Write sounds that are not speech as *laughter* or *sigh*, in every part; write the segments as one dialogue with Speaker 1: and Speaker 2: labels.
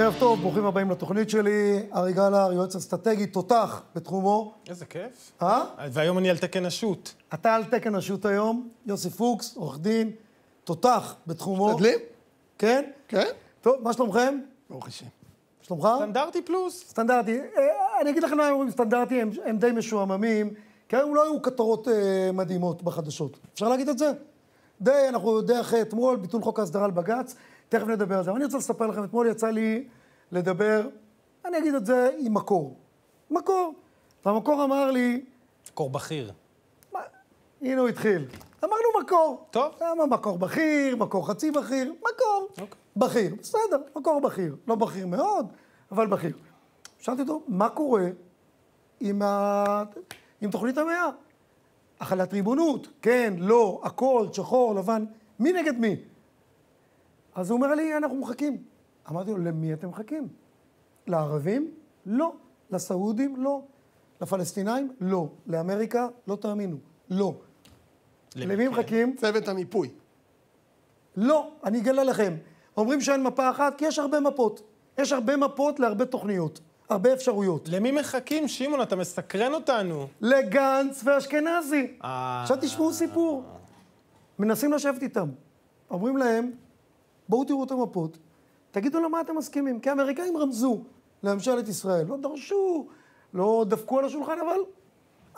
Speaker 1: ערב טוב, ברוכים הבאים לתוכנית שלי. ארי גלר, יועץ אסטרטגי, תותח בתחומו.
Speaker 2: איזה כיף.
Speaker 1: אה?
Speaker 2: והיום אני על תקן השו"ת.
Speaker 1: אתה על תקן השו"ת היום, יוסי פוקס, עורך דין, תותח בתחומו.
Speaker 3: משתדלים?
Speaker 1: כן?
Speaker 3: כן.
Speaker 1: טוב, מה שלומכם?
Speaker 3: ברוך השם.
Speaker 1: שלומך?
Speaker 2: סטנדרטי פלוס.
Speaker 1: סטנדרטי. אה, אני אגיד לכם למה הם אומרים סטנדרטי, הם, הם די משועממים, כי היום לא היו כותרות אה, מדהימות בחדשות. אפשר להגיד את זה? די, אנחנו די אחרי אתמול, ביטול חוק ההסדרה לבג"ץ, תכף נדבר על זה. אבל אני רוצה לספר לכם, אתמול יצא לי לדבר, אני אגיד את זה עם מקור. מקור. והמקור אמר לי,
Speaker 2: קור בכיר.
Speaker 1: מה, הנה הוא התחיל. אמרנו מקור.
Speaker 2: טוב.
Speaker 1: למה מקור בכיר, מקור חצי בכיר, מקור.
Speaker 2: אוקיי.
Speaker 1: בכיר, בסדר, מקור בכיר. לא בכיר מאוד, אבל בכיר. שאלתי אותו, מה קורה עם, ה... עם תוכנית המאה? החלת ריבונות, כן, לא, הכל, שחור, לבן, מי נגד מי? אז הוא אומר לי, אנחנו מחכים. אמרתי לו, למי אתם מחכים? לערבים? לא. לסעודים? לא. לפלסטינאים? לא. לאמריקה? לא תאמינו. לא.
Speaker 2: למי כן?
Speaker 1: מחכים?
Speaker 3: צוות המיפוי.
Speaker 1: לא, אני אגלה לכם. אומרים שאין מפה אחת, כי יש הרבה מפות. יש הרבה מפות להרבה תוכניות, הרבה אפשרויות.
Speaker 2: למי מחכים, שמעון? אתה מסקרן אותנו.
Speaker 1: לגנץ ואשכנזי.
Speaker 2: אה.
Speaker 1: עכשיו תשמעו סיפור. מנסים לשבת איתם. אומרים להם, בואו תראו את המפות, תגידו למה אתם מסכימים. כי האמריקאים רמזו לממשלת ישראל. לא דרשו, לא דפקו על השולחן, אבל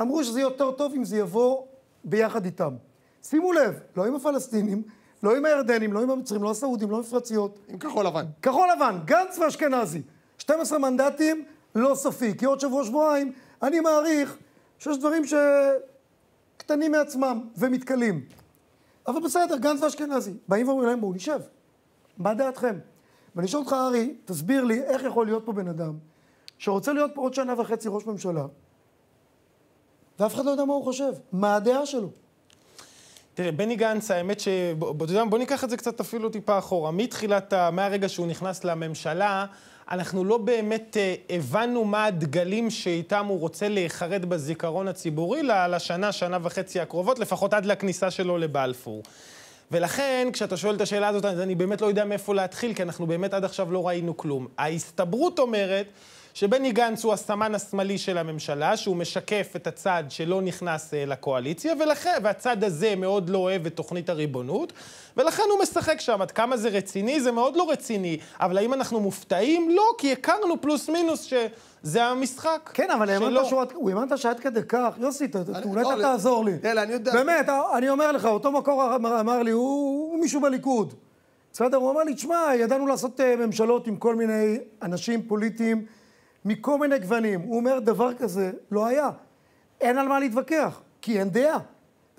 Speaker 1: אמרו שזה יותר טוב אם זה יבוא ביחד איתם. שימו לב, לא עם הפלסטינים, לא עם הירדנים, לא עם המצרים, לא הסעודים, לא המפרציות.
Speaker 3: עם כחול לבן.
Speaker 1: כחול לבן, גנץ ואשכנזי. 12 מנדטים, לא סופי. כי עוד שבוע-שבועיים, אני מעריך שיש דברים שקטנים מעצמם ומתכלים. אבל בסדר, גנץ ואשכנזי. באים ואומרים להם, בואו נשב. מה דעתכם? ואני שואל אותך, ארי, תסביר לי איך יכול להיות פה בן אדם שרוצה להיות פה עוד שנה וחצי ראש ממשלה, ואף אחד לא יודע מה הוא חושב. מה הדעה שלו?
Speaker 2: תראה, בני גנץ, האמת ש... אתה יודע, בוא ניקח את זה קצת אפילו טיפה אחורה. מתחילת, ה... מהרגע שהוא נכנס לממשלה, אנחנו לא באמת אה, הבנו מה הדגלים שאיתם הוא רוצה להיחרד בזיכרון הציבורי לשנה, שנה וחצי הקרובות, לפחות עד לכניסה שלו לבלפור. ולכן, כשאתה שואל את השאלה הזאת, אני באמת לא יודע מאיפה להתחיל, כי אנחנו באמת עד עכשיו לא ראינו כלום. ההסתברות אומרת שבני גנץ הוא הסמן השמאלי של הממשלה, שהוא משקף את הצד שלא נכנס אה, לקואליציה, ולכן, והצד הזה מאוד לא אוהב את תוכנית הריבונות, ולכן הוא משחק שם. עד כמה זה רציני? זה מאוד לא רציני. אבל האם אנחנו מופתעים? לא, כי הכרנו פלוס מינוס שזה המשחק.
Speaker 1: כן, אבל. האמנת שהוא עד- הוא האמנת שעד כדי כך, יוסי, אולי
Speaker 3: לא,
Speaker 1: אתה
Speaker 3: ל-
Speaker 1: תעזור לי.
Speaker 3: תראה, אני יודע-
Speaker 1: באמת, אני אומר לך, אותו מקור אמר- אמר לי, הוא הוא מישהו בליכוד. בסדר? הוא אמר לי, תשמע, ידענו לעשות אה, ממשלות עם כל מיני אנשים פוליטיים מכל מיני גוונים. הוא אומר, דבר כזה לא היה. אין על מה להתווכח, כי אין דעה.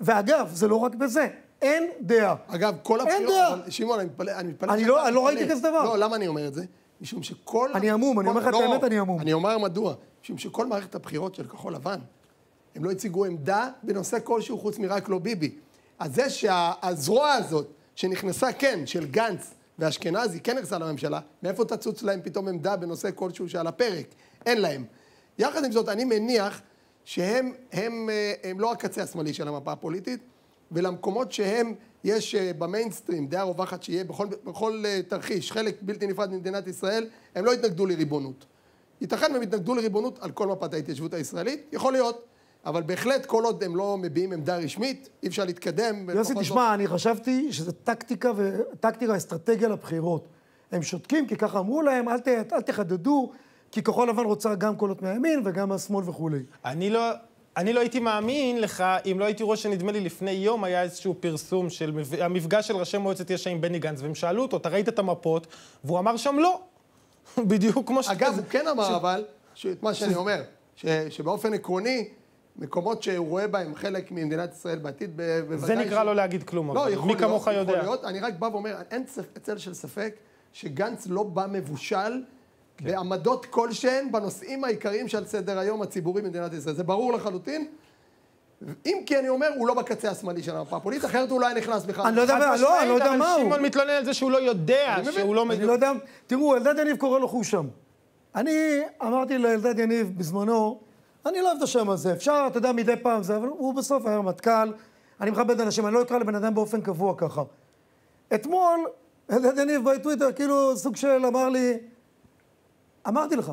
Speaker 1: ואגב, זה לא רק בזה, אין דעה.
Speaker 3: אגב, כל
Speaker 1: אין
Speaker 3: הבחירות...
Speaker 1: דעה.
Speaker 3: אבל, שמעון, אני מתפלא... אני מתפלא
Speaker 1: אני לא- אני לא. ראיתי כזה דבר.
Speaker 3: לא, למה אני אומר את זה? משום שכל...
Speaker 1: אני המום, אני אומר לך את
Speaker 3: לא,
Speaker 1: האמת, אני המום.
Speaker 3: אני אומר מדוע. משום שכל מערכת הבחירות של כחול לבן, הם לא הציגו עמדה בנושא כלשהו חוץ מרק לא ביבי. אז זה שהזרוע הזאת, שנכנסה, כן, של גנץ ואשכנזי, כן נכנסה לממשלה, מאיפה תצוץ להם פתאום עמדה בנושא כלשהו שעל הפרק? אין להם. יחד עם זאת, אני מניח שהם הם, אה, הם לא הקצה השמאלי של המפה הפוליטית, ולמקומות שהם, יש אה, במיינסטרים, דעה רווחת שיהיה בכל, בכל אה, תרחיש, חלק בלתי נפרד ממדינת ישראל, הם לא יתנגדו לריבונות. ייתכן והם יתנגדו לריבונות על כל מפת ההתיישבות הישראלית, יכול להיות, אבל בהחלט כל עוד הם לא מביעים עמדה רשמית, אי אפשר להתקדם.
Speaker 1: יוסי,
Speaker 3: בכל זאת.
Speaker 1: תשמע, אני חשבתי שזה טקטיקה וטקטיקה, אסטרטגיה לבחירות. הם שותקים, כי ככה אמרו להם, אל, ת, אל תחדדו, כי כחול לבן רוצה גם קולות מהימין וגם מהשמאל וכולי.
Speaker 2: אני לא, אני לא הייתי מאמין לך אם לא הייתי רואה שנדמה לי לפני יום היה איזשהו פרסום של המפגש של ראשי מועצת יש"ע עם בני גנץ, והם שאלו אותו, אתה ראית את המפות? והוא אמר שם לא. *laughs* בדיוק כמו ש...
Speaker 3: אגב, הוא כן אמר אבל, ש- את מה שאני אומר, ש- שבאופן עקרוני, מקומות שהוא רואה בהם חלק ממדינת ישראל בעתיד, בוודאי...
Speaker 2: זה נקרא
Speaker 3: ש-
Speaker 2: לא להגיד כלום,
Speaker 3: לא,
Speaker 2: אבל
Speaker 3: יכול
Speaker 2: מי כמוך
Speaker 3: יכול
Speaker 2: יודע.
Speaker 3: להיות. אני רק בא ואומר, אין צל של ספק שגנץ לא בא מבושל
Speaker 2: כן.
Speaker 3: בעמדות כלשהן בנושאים העיקריים שעל סדר היום הציבורי במדינת ישראל. זה ברור לחלוטין. אם כי אני אומר, הוא לא בקצה השמאלי של המפה הפוליטית, אחרת הוא לא היה נכנס בכלל.
Speaker 1: אני לא יודע,
Speaker 2: חד
Speaker 1: לא, אני לא יודע מה הוא.
Speaker 2: שמעון מתלונן על זה שהוא לא יודע. שהוא לא...
Speaker 1: אני לא יודע, תראו, אלדד יניב קורא לו חושם. אני אמרתי לאלדד יניב בזמנו, אני לא אוהב את השם הזה, אפשר, אתה יודע, מדי פעם זה, אבל הוא בסוף היה רמטכ"ל, אני מכבד אנשים, אני לא אקרא לבן אדם באופן קבוע ככה. אתמול, *laughs* יניב בטוויטר, כאילו סוג של אמר לי, אמרתי לך.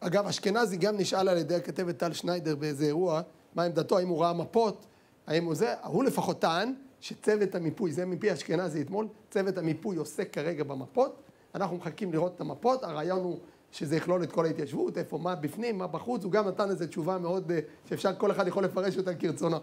Speaker 3: אגב, אשכנזי גם נשאל על ידי הכתבת טל שניידר באיזה אירוע, מה עמדתו, האם הוא ראה מפות, האם הוא זה, הוא לפחות טען שצוות המיפוי, זה מפי אשכנזי אתמול, צוות המיפוי עוסק כרגע במפות, אנחנו מחכים לראות את המפות, הרעיון הוא שזה יכלול את כל ההתיישבות, איפה, מה בפנים, מה בחוץ, הוא גם נתן איזו תשובה מאוד, אה, שאפשר, כל אחד יכול לפרש אותה כרצונו.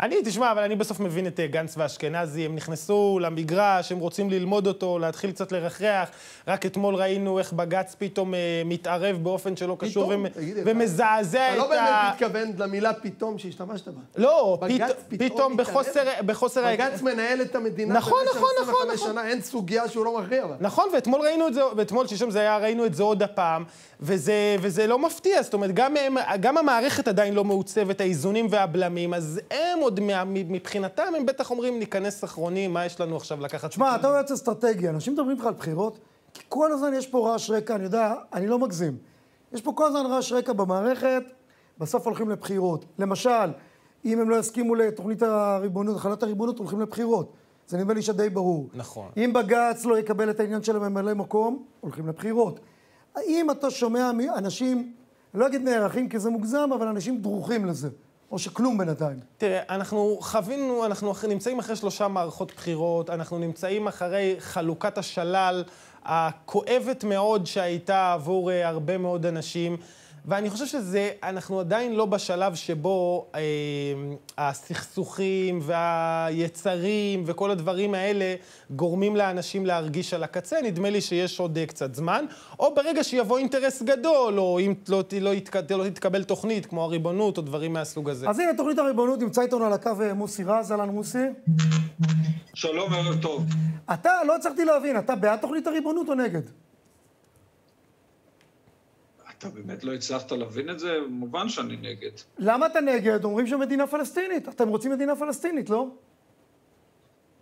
Speaker 2: אני, תשמע, אבל אני בסוף מבין את אה, גנץ ואשכנזי, הם נכנסו למגרש, הם רוצים ללמוד אותו, להתחיל קצת לרחרח. רק אתמול ראינו איך בג"ץ פתאום אה, מתערב באופן שלא קשור
Speaker 3: פתאום?
Speaker 2: ומ-
Speaker 3: תגיד,
Speaker 2: ומזעזע
Speaker 3: אתה לא
Speaker 2: את
Speaker 3: באמת
Speaker 2: ה...
Speaker 3: מתכוון למילה פתאום שהשתמשת בה.
Speaker 2: לא,
Speaker 3: בג"ץ
Speaker 2: פת-
Speaker 3: פתאום
Speaker 2: פתאום? בחוסר... בחוסר...
Speaker 3: בג"ץ מנהל את המדינה
Speaker 2: נכון,
Speaker 3: במשך
Speaker 2: נכון,
Speaker 3: 25
Speaker 2: נכון, נכון.
Speaker 3: שנה, אין סוגיה שהוא לא מכריע בה.
Speaker 2: נכון, ואתמול ראינו את זה, ואתמול, שלשום זה היה, ראינו את זה עוד הפעם, וזה, וזה לא מפתיע, זאת אומרת, גם, הם, גם המערכת עדיין לא מעוצבת, האיזונים והבלמים, אז הם עוד, מה, מבחינתם, הם בטח אומרים, ניכנס אחרונים, מה יש לנו עכשיו לקחת...
Speaker 1: תשמע, אתה יועץ אסטרטגי, אנשים מדברים איתך על בחירות, כי כל הזמן יש פה רעש רקע, אני יודע, אני לא מגזים. יש פה כל הזמן רעש רקע במערכת, בסוף הולכים לבחירות. למשל, אם הם לא יסכימו לתוכנית הריבונות, החלת הריבונות, הולכים לבחירות. זה נדמה לי שדי ברור.
Speaker 2: נכון.
Speaker 1: אם בג"ץ לא יקבל את העניין של הממלא מקום, הולכים לבחירות. האם אתה שומע אנשים, אני לא אגיד נערכים כי זה מוגזם, אבל אנשים דרוכים לזה, או שכלום בינתיים.
Speaker 2: תראה, אנחנו חווינו, אנחנו נמצאים אחרי שלושה מערכות בחירות, אנחנו נמצאים אחרי חלוקת השלל הכואבת מאוד שהייתה עבור אה, הרבה מאוד אנשים, ואני חושב שזה, אנחנו עדיין לא בשלב שבו אה, הסכסוכים והיצרים וכל הדברים האלה גורמים לאנשים להרגיש על הקצה, נדמה לי שיש עוד אה, קצת זמן, או ברגע שיבוא אינטרס גדול, או אם לא, ת- לא, יתק, לא תתקבל תוכנית כמו הריבונות או דברים מהסוג הזה.
Speaker 1: אז הנה, תוכנית הריבונות נמצא איתנו על הקו אה, מוסי רז, אהלן מוסי.
Speaker 4: שלום, ערב טוב.
Speaker 1: אתה, לא הצלחתי להבין, אתה בעד תוכנית הריבונות או נגד?
Speaker 4: אתה באמת לא הצלחת להבין את זה? מובן שאני נגד.
Speaker 1: למה אתה נגד? אומרים שמדינה פלסטינית. אתם רוצים מדינה פלסטינית, לא?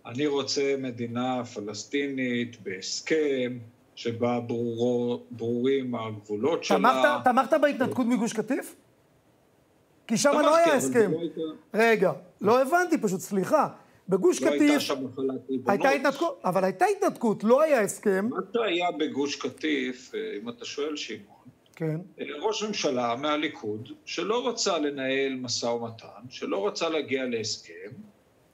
Speaker 4: אני רוצה מדינה פלסטינית בהסכם, שבה ברורו, ברורים הגבולות שלה.
Speaker 1: תמכת, תמכת בהתנתקות מגוש קטיף? כי שם לא היה הסכם.
Speaker 4: לא הייתה-
Speaker 1: רגע, לא הבנתי פשוט, סליחה. בגוש
Speaker 4: לא הייתה
Speaker 1: קטיף
Speaker 4: שם החלת ריבונות.
Speaker 1: הייתה התנתקות, אבל הייתה התנתקות, לא היה הסכם.
Speaker 4: מה שהיה בגוש קטיף, אה, אם אתה שואל, שמעון,
Speaker 1: כן.
Speaker 4: ראש ממשלה מהליכוד, שלא רצה לנהל משא ומתן, שלא רצה להגיע להסכם,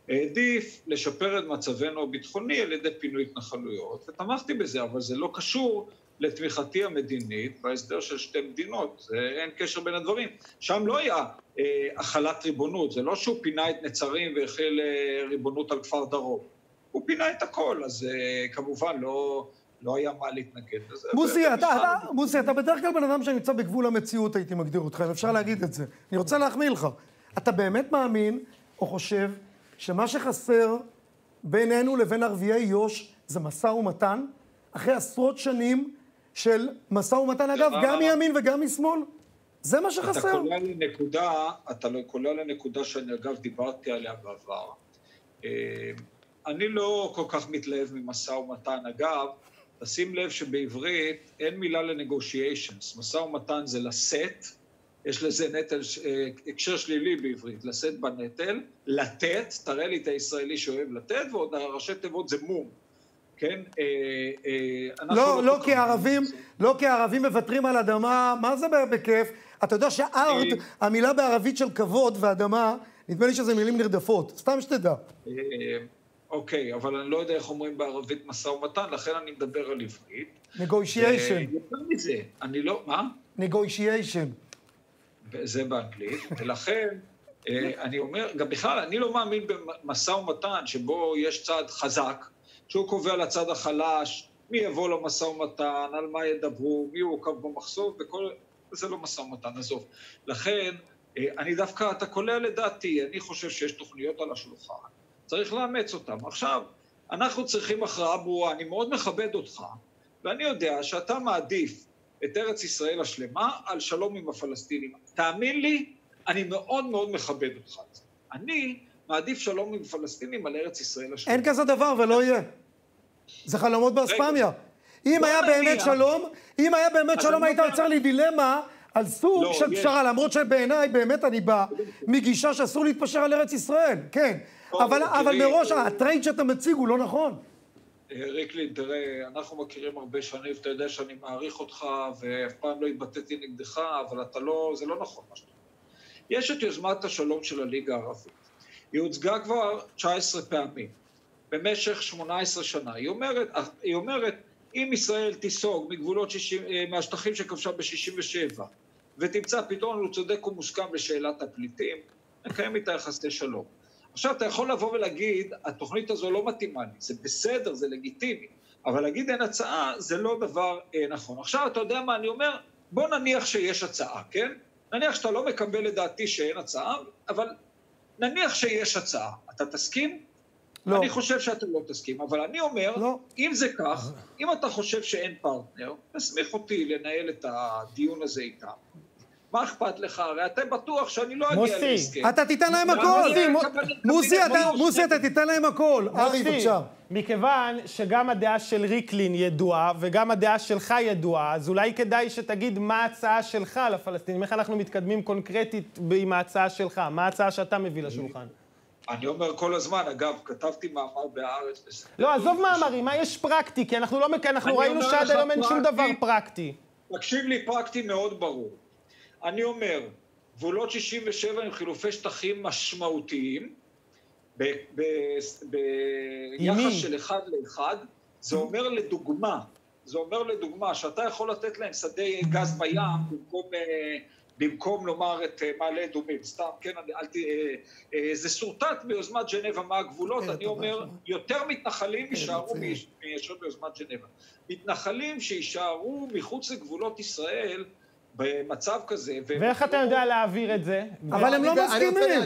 Speaker 4: העדיף לשפר את מצבנו הביטחוני על ידי פינוי התנחלויות, ותמכתי בזה, אבל זה לא קשור לתמיכתי המדינית בהסדר של שתי מדינות, אין קשר בין הדברים. שם לא היה אה, החלת ריבונות, זה לא שהוא פינה את נצרים והחיל אה, ריבונות על כפר דרום. הוא פינה את הכל, אז אה, כמובן לא, לא היה מה להתנגד לזה.
Speaker 1: מוסי, אתה, אתה, מוסי, אתה בדרך כלל בן אדם שנמצא בגבול המציאות, הייתי מגדיר אותך, אם אפשר להגיד את זה. אני רוצה להחמיא לך. אתה באמת מאמין, או חושב, שמה שחסר בינינו לבין ערביי יו"ש זה משא ומתן? אחרי עשרות שנים של משא ומתן, אגב, גם מימין וגם משמאל? זה מה
Speaker 4: אתה
Speaker 1: שחסר.
Speaker 4: קולע לנקודה, אתה לא קולע לנקודה שאני אגב דיברתי עליה בעבר. אה, אני לא כל כך מתלהב ממשא ומתן. אגב, תשים לב שבעברית אין מילה לנגושיישנס. משא ומתן זה לשאת, יש לזה נטל, אה, הקשר שלילי בעברית, לשאת בנטל, לתת, תראה לי את הישראלי שאוהב לתת, ועוד הראשי תיבות זה מום. כן? אה, אה,
Speaker 1: לא, לא
Speaker 4: כל
Speaker 1: כי הערבים, לא כי הערבים מוותרים על אדמה, מה זה בכיף? אתה יודע שארד,
Speaker 4: אה.
Speaker 1: המילה בערבית של כבוד ואדמה, נדמה לי שזה מילים נרדפות. סתם שתדע.
Speaker 4: אוקיי, אבל אני לא יודע איך אומרים בערבית משא ומתן, לכן אני מדבר על עברית.
Speaker 1: negotiation,
Speaker 4: אה, יותר מזה, אני לא, מה?
Speaker 1: negotiation.
Speaker 4: זה באנגלית, ולכן אה, אני אומר, גם בכלל, אני לא מאמין במשא ומתן שבו יש צד חזק, שהוא קובע לצד החלש מי יבוא למשא ומתן, על מה ידברו, מי יורכב במחסור, וכל... זה לא משא ומתן, עזוב. לכן, אה, אני דווקא, אתה קולע לדעתי, אני חושב שיש תוכניות על השולחן, צריך לאמץ אותן. עכשיו, אנחנו צריכים הכרעה ברורה, אני מאוד מכבד אותך, ואני יודע שאתה מעדיף את ארץ ישראל השלמה על שלום עם הפלסטינים. תאמין לי, אני מאוד מאוד מכבד אותך על זה. אני מעדיף שלום עם פלסטינים על ארץ ישראל השלמה.
Speaker 1: אין כזה דבר ולא יהיה. זה חלומות באספמיה. אם
Speaker 4: לא
Speaker 1: היה. באמת שלום, אם היה באמת שלום, היית יוצר לי דילמה על סוג
Speaker 4: לא,
Speaker 1: של
Speaker 4: יש.
Speaker 1: פשרה, למרות שבעיניי באמת אני בא מגישה שאסור להתפשר על ארץ ישראל, כן.
Speaker 4: טוב,
Speaker 1: אבל אבל
Speaker 4: תראי,
Speaker 1: מראש הטרייד שאתה מציג הוא לא נכון.
Speaker 4: ריקלין, תראה, אנחנו מכירים הרבה שנים, ואתה יודע שאני מעריך אותך, ואף פעם לא התבטאתי נגדך, אבל אתה לא, זה לא נכון מה שאתה אומר. יש את יוזמת השלום של הליגה הערבית. היא הוצגה כבר 19 פעמים, במשך 18 שנה. היא אומרת, היא אומרת אם ישראל תיסוג מגבולות 60, אה, מהשטחים שכבשה ב-67' ותמצא פתרון הוא צודק ומוסכם לשאלת הפליטים, נקיים איתה יחסי שלום. עכשיו, אתה יכול לבוא ולהגיד, התוכנית הזו לא מתאימה לי, זה בסדר, זה לגיטימי, אבל להגיד אין הצעה, זה לא דבר אה, נכון. עכשיו, אתה יודע מה אני אומר? בוא נניח שיש הצעה, כן? נניח שאתה לא מקבל את דעתי שאין הצעה, אבל נניח שיש הצעה. אתה תסכים? לא. אני חושב שאתה לא תסכים, אבל אני אומר, לא. אם זה כך, אם אתה חושב שאין פרטנר, תסמיך אותי לנהל את הדיון הזה איתם. מה אכפת לך? הרי אתה בטוח שאני לא אגיע להסכם.
Speaker 1: אתה תיתן להם הכל. מוסי, אתה תיתן להם הכל. ארי, בבקשה.
Speaker 2: מכיוון שגם הדעה של ריקלין ידועה, וגם הדעה שלך ידועה, אז אולי כדאי שתגיד מה ההצעה שלך לפלסטינים, איך אנחנו מתקדמים קונקרטית עם ההצעה שלך, מה ההצעה שאתה מביא לשולחן.
Speaker 4: אני אומר כל הזמן, אגב, כתבתי מאמר בהארץ.
Speaker 2: לא, עזוב מאמרים, מה יש פרקטי? כי אנחנו לא, אנחנו ראינו שעד היום אין שום דבר פרקטי.
Speaker 4: תקשיב לי, פרקטי מאוד ברור. אני אומר, גבולות 67 הם חילופי שטחים משמעותיים, ביחס של אחד לאחד, זה אומר לדוגמה, זה אומר לדוגמה שאתה יכול לתת להם שדה גז בים במקום, אה, במקום לומר את אה, מעלה אדומים, סתם, כן, אל ת... אה, זה שורטט ביוזמת ג'נבה מה הגבולות, אני אומר, יותר מתנחלים יישארו מאשר ביוזמת ג'נבה. מתנחלים שיישארו מחוץ לגבולות ישראל, במצב כזה...
Speaker 2: ואיך אתה יודע להעביר את זה?
Speaker 1: אבל הם לא מסכימים.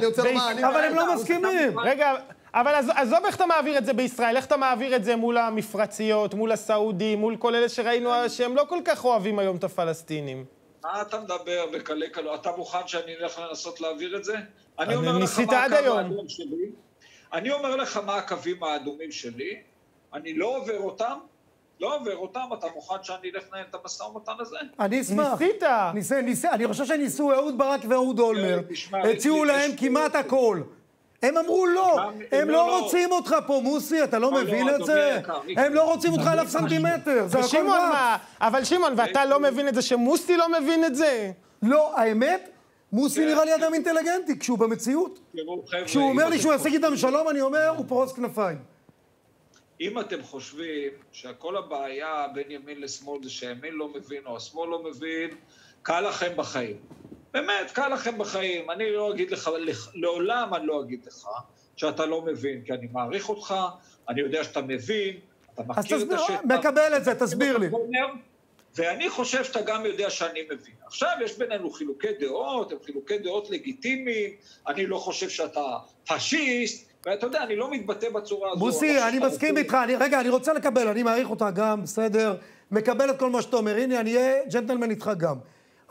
Speaker 1: אבל הם לא מסכימים.
Speaker 2: רגע, אבל עזוב איך אתה מעביר את זה בישראל, איך אתה מעביר את זה מול המפרציות, מול הסעודים, מול כל אלה שראינו שהם לא כל כך אוהבים היום את הפלסטינים.
Speaker 4: מה אתה מדבר וקלה קלו? אתה מוכן שאני אלך לנסות להעביר את זה? אני
Speaker 2: אומר לך מה הקו האדום
Speaker 4: שלי. אני אומר לך מה הקווים האדומים שלי, אני לא עובר אותם, לא עובר אותם, אתה מוכן שאני אלך לנהל את המשא ומתן הזה?
Speaker 1: אני אשמח.
Speaker 2: ניסית.
Speaker 1: ניסה, ניסה, אני חושב שניסו אהוד ברק ואהוד אולמר. הציעו להם כמעט הכל. הם אמרו לא, הם לא, לא רוצים אותך פה, מוסי, אתה לא, לא מבין את זה? הם לא רוצים אותך אלף סנטימטר, זה הכל
Speaker 2: מה? אבל שמעון, ואתה לא מבין את זה שמוסי לא מבין את זה?
Speaker 1: לא, האמת, מוסי כן. נראה לי אדם אינטליגנטי, כשהוא במציאות. כשהוא אומר לי שהוא ישיג איתם שלום, אני אומר, הוא פורס כנפיים.
Speaker 4: אם אתם חושבים שכל הבעיה בין ימין לשמאל זה שהימין לא מבין או השמאל לא מבין, קל לכם בחיים. באמת, קל לכם בחיים. אני לא אגיד לך, לעולם אני לא אגיד לך שאתה לא מבין, כי אני מעריך אותך, אני יודע שאתה מבין, אתה מכיר את השטח.
Speaker 1: מקבל את זה, תסביר לי.
Speaker 4: ואני חושב שאתה גם יודע שאני מבין. עכשיו יש בינינו חילוקי דעות, הם חילוקי דעות לגיטימיים, אני לא חושב שאתה פשיסט, ואתה יודע, אני לא מתבטא בצורה הזו.
Speaker 1: מוסי, אני מסכים איתך, אני, רגע, אני רוצה לקבל, אני מעריך אותך גם, בסדר, מקבל את כל מה שאתה אומר, הנה, אני אהיה ג'נטלמן איתך גם.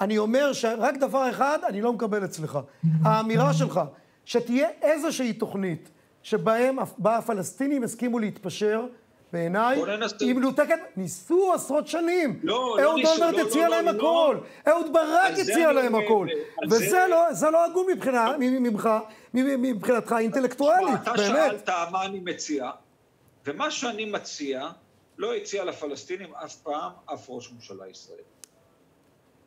Speaker 1: אני אומר שרק דבר אחד אני לא מקבל אצלך. האמירה שלך, שתהיה איזושהי תוכנית שבה הפלסטינים הסכימו להתפשר, בעיניי, היא מנותקת, ניסו עשרות שנים.
Speaker 4: לא, לא
Speaker 1: ניסו, לא, לא, לא. אהוד הציע להם הכל. אהוד ברק הציע להם הכל. וזה לא הגון ממך, מבחינתך אינטלקטואלית,
Speaker 4: באמת. אתה שאלת מה אני מציע, ומה שאני מציע, לא הציע לפלסטינים אף פעם אף ראש ממשלה ישראלי.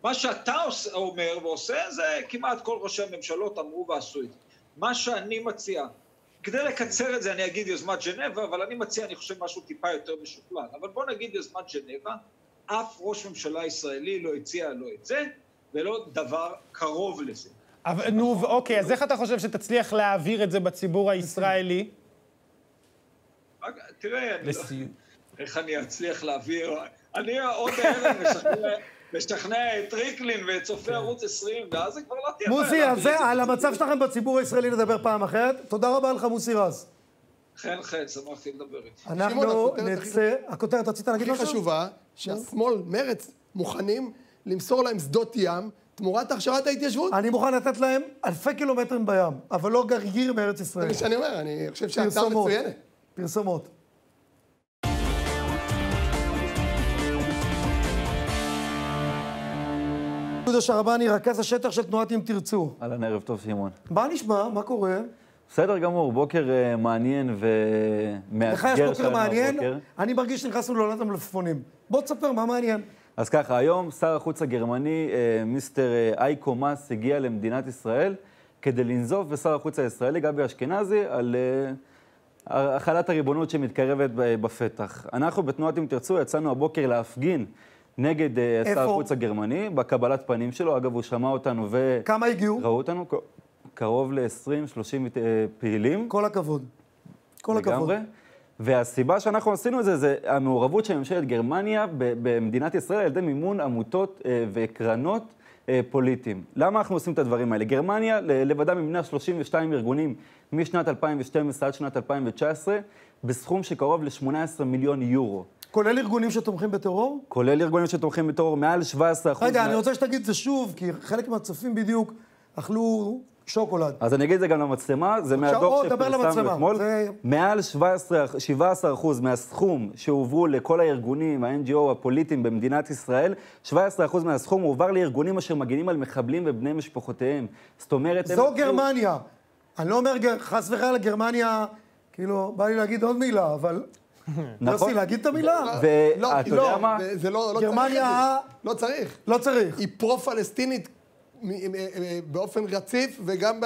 Speaker 4: מה שאתה אומר ועושה, זה כמעט כל ראשי הממשלות אמרו ועשו את זה. מה שאני מציע, כדי לקצר את זה אני אגיד יוזמת ג'נבה, אבל אני מציע, אני חושב, משהו טיפה יותר משוקלן. אבל בוא נגיד יוזמת ג'נבה, אף ראש ממשלה ישראלי לא הציע לא את זה, ולא דבר קרוב לזה.
Speaker 2: אבל, נו, אוקיי, אז איך אתה חושב שתצליח להעביר את זה בציבור הישראלי?
Speaker 4: תראה, אני לא... איך אני אצליח להעביר... אני עוד הערב משכנע... משכנע את ריקלין ואת צופי כן. ערוץ 20, ואז זה כבר לא תהיה...
Speaker 1: מוסי, על זה, על המצב שלכם בציבור הישראלי נדבר פעם אחרת. תודה רבה לך, מוסי רז.
Speaker 4: חן חן, שמחתי לדבר איתך.
Speaker 1: אנחנו נצא... הכותרת, רצית להגיד
Speaker 3: משהו? הכי חשובה, שהשמאל, מרץ, מוכנים למסור להם שדות ים תמורת הכשרת ההתיישבות.
Speaker 1: אני מוכן לתת להם אלפי קילומטרים בים, אבל לא גרגיר מארץ ישראל.
Speaker 3: זה מה שאני אומר, אני חושב שההצעה מצוינת.
Speaker 1: פרסומות. יהודה שרבני, רכז השטח של תנועת אם תרצו.
Speaker 5: אהלן, ערב טוב, סימון.
Speaker 1: מה נשמע? מה קורה?
Speaker 5: בסדר גמור, בוקר אה, מעניין ומאתגר
Speaker 1: לך יש בוקר מעניין?
Speaker 5: הבוקר.
Speaker 1: אני מרגיש שנכנסנו לעולת המלפפונים. בוא תספר מה מעניין.
Speaker 5: אז ככה, היום שר החוץ הגרמני, אה, מיסטר אה, אייקו מאס, הגיע למדינת ישראל כדי לנזוף בשר החוץ הישראלי, גבי אשכנזי, על אה, החלת הריבונות שמתקרבת בפתח. אנחנו בתנועת אם תרצו יצאנו הבוקר להפגין נגד אה, שר? החוץ הגרמני, בקבלת פנים שלו. אגב, הוא שמע אותנו וראו
Speaker 1: כמה הגיעו?
Speaker 5: אותנו, ק- קרוב ל-20-30 פעילים.
Speaker 1: כל הכבוד. כל הכבוד.
Speaker 5: לגמרי. והסיבה שאנחנו עשינו את זה, זה המעורבות של ממשלת גרמניה במדינת ישראל על ידי מימון עמותות אה, וקרנות אה, פוליטיים. למה אנחנו עושים את הדברים האלה? גרמניה לבדה ממנה 32 ארגונים משנת 2012 עד שנת 2019, בסכום שקרוב ל-18 מיליון יורו.
Speaker 1: כולל ארגונים שתומכים בטרור?
Speaker 5: כולל ארגונים שתומכים בטרור, מעל 17 אחוז.
Speaker 1: רגע, אני רוצה שתגיד את זה שוב, כי חלק מהצופים בדיוק אכלו שוקולד.
Speaker 5: אז אני אגיד את זה גם למצלמה, זה מהדוח שפרסמנו אתמול.
Speaker 1: זה-
Speaker 5: מעל 17, 17 אחוז מהסכום שהועברו לכל הארגונים, ה-NGO הפוליטיים במדינת ישראל, 17 אחוז מהסכום הועבר לארגונים אשר מגינים על מחבלים ובני משפחותיהם. זאת אומרת...
Speaker 1: זו גרמניה. אני לא אומר חס וחלילה גרמניה, כאילו, בא לי להגיד עוד מילה, אבל...
Speaker 5: נכון.
Speaker 1: יוסי, להגיד את המילה.
Speaker 3: לא,
Speaker 5: ואתה
Speaker 3: לא,
Speaker 5: מה?
Speaker 3: זה- לא, לא
Speaker 1: גרמניה-
Speaker 3: צריך את זה. לא צריך.
Speaker 1: לא צריך.
Speaker 3: היא פרו-פלסטינית באופן רציף, וגם, ב-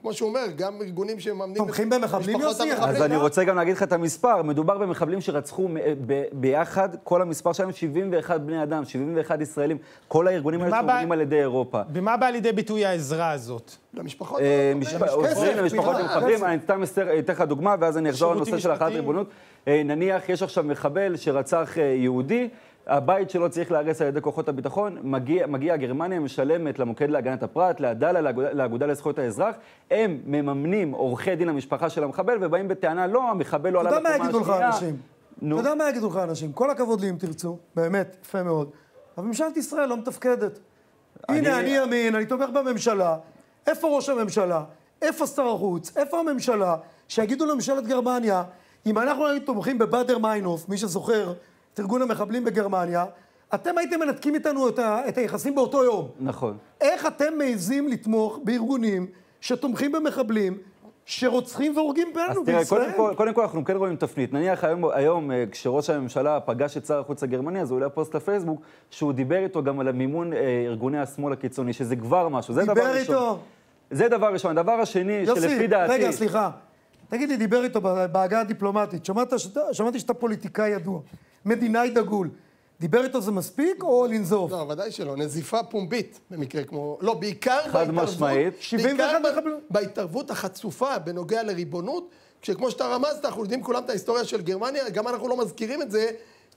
Speaker 3: כמו שהוא אומר, גם ארגונים שמאמנים...
Speaker 1: תומכים במחבלים, יוסי?
Speaker 5: אז אני רוצה גם להגיד לך את המספר. מדובר במחבלים שרצחו ב- ביחד, כל המספר שלהם 71 בני אדם, 71 ישראלים. כל הארגונים האלה
Speaker 2: בא-
Speaker 5: על ידי אירופה.
Speaker 2: במה באה לידי ביטוי העזרה הזאת?
Speaker 3: למשפחות...
Speaker 5: אה, עוזרים למשפחות המחבלים,
Speaker 1: כסף.
Speaker 5: אני סתם אתן לך דוגמה, ואז אני אחזור לנושא של החלת. ריבונות. אה, נניח, יש עכשיו מחבל שרצח אה, יהודי, הבית שלו צריך להיהרס על ידי כוחות הביטחון, מגיע, מגיעה גרמניה, משלמת למוקד להגנת הפרט, לעדאלה, לאגודה- לאגודה לזכויות האזרח, הם מממנים עורכי דין למשפחה של המחבל, ובאים בטענה, לא, המחבל לא
Speaker 1: אתה
Speaker 5: עלה
Speaker 1: יודע מה יגידו לך
Speaker 5: השנייה.
Speaker 1: אנשים? אתה יודע מה יגידו לך אנשים? כל הכבוד לי אם תרצו, באמת, יפה מאוד. אבל ממשלת ישראל לא מתפקדת. הנה,
Speaker 5: אני-
Speaker 1: אני ימין, אני תומך בממשלה. איפה ראש הממשלה? איפה שר החוץ? איפה הממשלה? שיגידו לממשלת גרמניה, אם אנחנו היינו תומכים בבאדר מיינוף, מי שזוכר, את ארגון המחבלים בגרמניה, אתם הייתם מנתקים איתנו את, ה, את היחסים באותו יום.
Speaker 5: נכון.
Speaker 1: איך אתם מעזים לתמוך בארגונים שתומכים במחבלים, שרוצחים והורגים
Speaker 5: אז
Speaker 1: בנו
Speaker 5: תראה,
Speaker 1: בישראל?
Speaker 5: קודם כל, קודם כל אנחנו כן רואים תפנית. נניח היום, היום אה, כשראש הממשלה פגש את שר החוץ הגרמני, אז הוא העלה פוסט לפייסבוק, שהוא דיבר איתו גם על המימון אה, ארגוני השמאל הקיצוני, שזה כבר משהו. זה דבר
Speaker 1: דיבר
Speaker 5: ראשון.
Speaker 1: איתו.
Speaker 5: זה דבר ראשון. הדבר השני,
Speaker 1: יוסי,
Speaker 5: שלפי דעתי...
Speaker 1: רגע, סליחה. תגיד לי, דיבר איתו בעגה הדיפלומטית. שמעת, שמעתי שאתה פוליטיקאי ידוע. מדינאי דגול. דיבר איתו זה מספיק או לנזוף?
Speaker 3: לא, ודאי שלא. נזיפה פומבית, במקרה כמו... לא, בעיקר
Speaker 5: חד
Speaker 3: בהתערבות...
Speaker 5: משמעית.
Speaker 1: 71
Speaker 3: בעיקר ב-
Speaker 1: מחבלים.
Speaker 3: בהתערבות החצופה בנוגע לריבונות, כשכמו שאתה רמזת, אנחנו יודעים כולם את ההיסטוריה של גרמניה, גם אנחנו לא מזכירים את זה.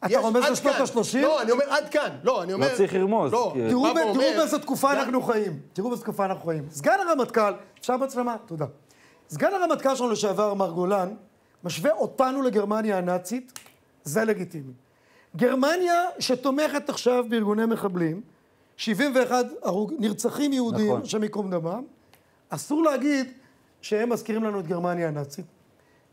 Speaker 1: אתה רומז
Speaker 3: עד
Speaker 1: לשנות
Speaker 3: כאן.
Speaker 1: ה-שלושים?
Speaker 3: לא, אני אומר עד כאן. לא, אני אומר...
Speaker 5: צריך לרמוז,
Speaker 3: לא,
Speaker 1: תראו, באיזה תקופה
Speaker 3: גם-
Speaker 1: אנחנו חיים. תראו באיזה תקופה אנחנו חיים. סגן הרמטכ"ל, אפשר מצלמה? תודה. סגן הרמטכ"ל שלנו לשעבר, מר גולן, משווה אותנו לגרמניה הנאצית, זה לגיטימי. גרמניה שתומכת עכשיו בארגוני מחבלים, 71 הרוג, נרצחים יהודים,
Speaker 5: נכון.
Speaker 1: השם ייקום דמם, אסור להגיד שהם מזכירים לנו את גרמניה הנאצית.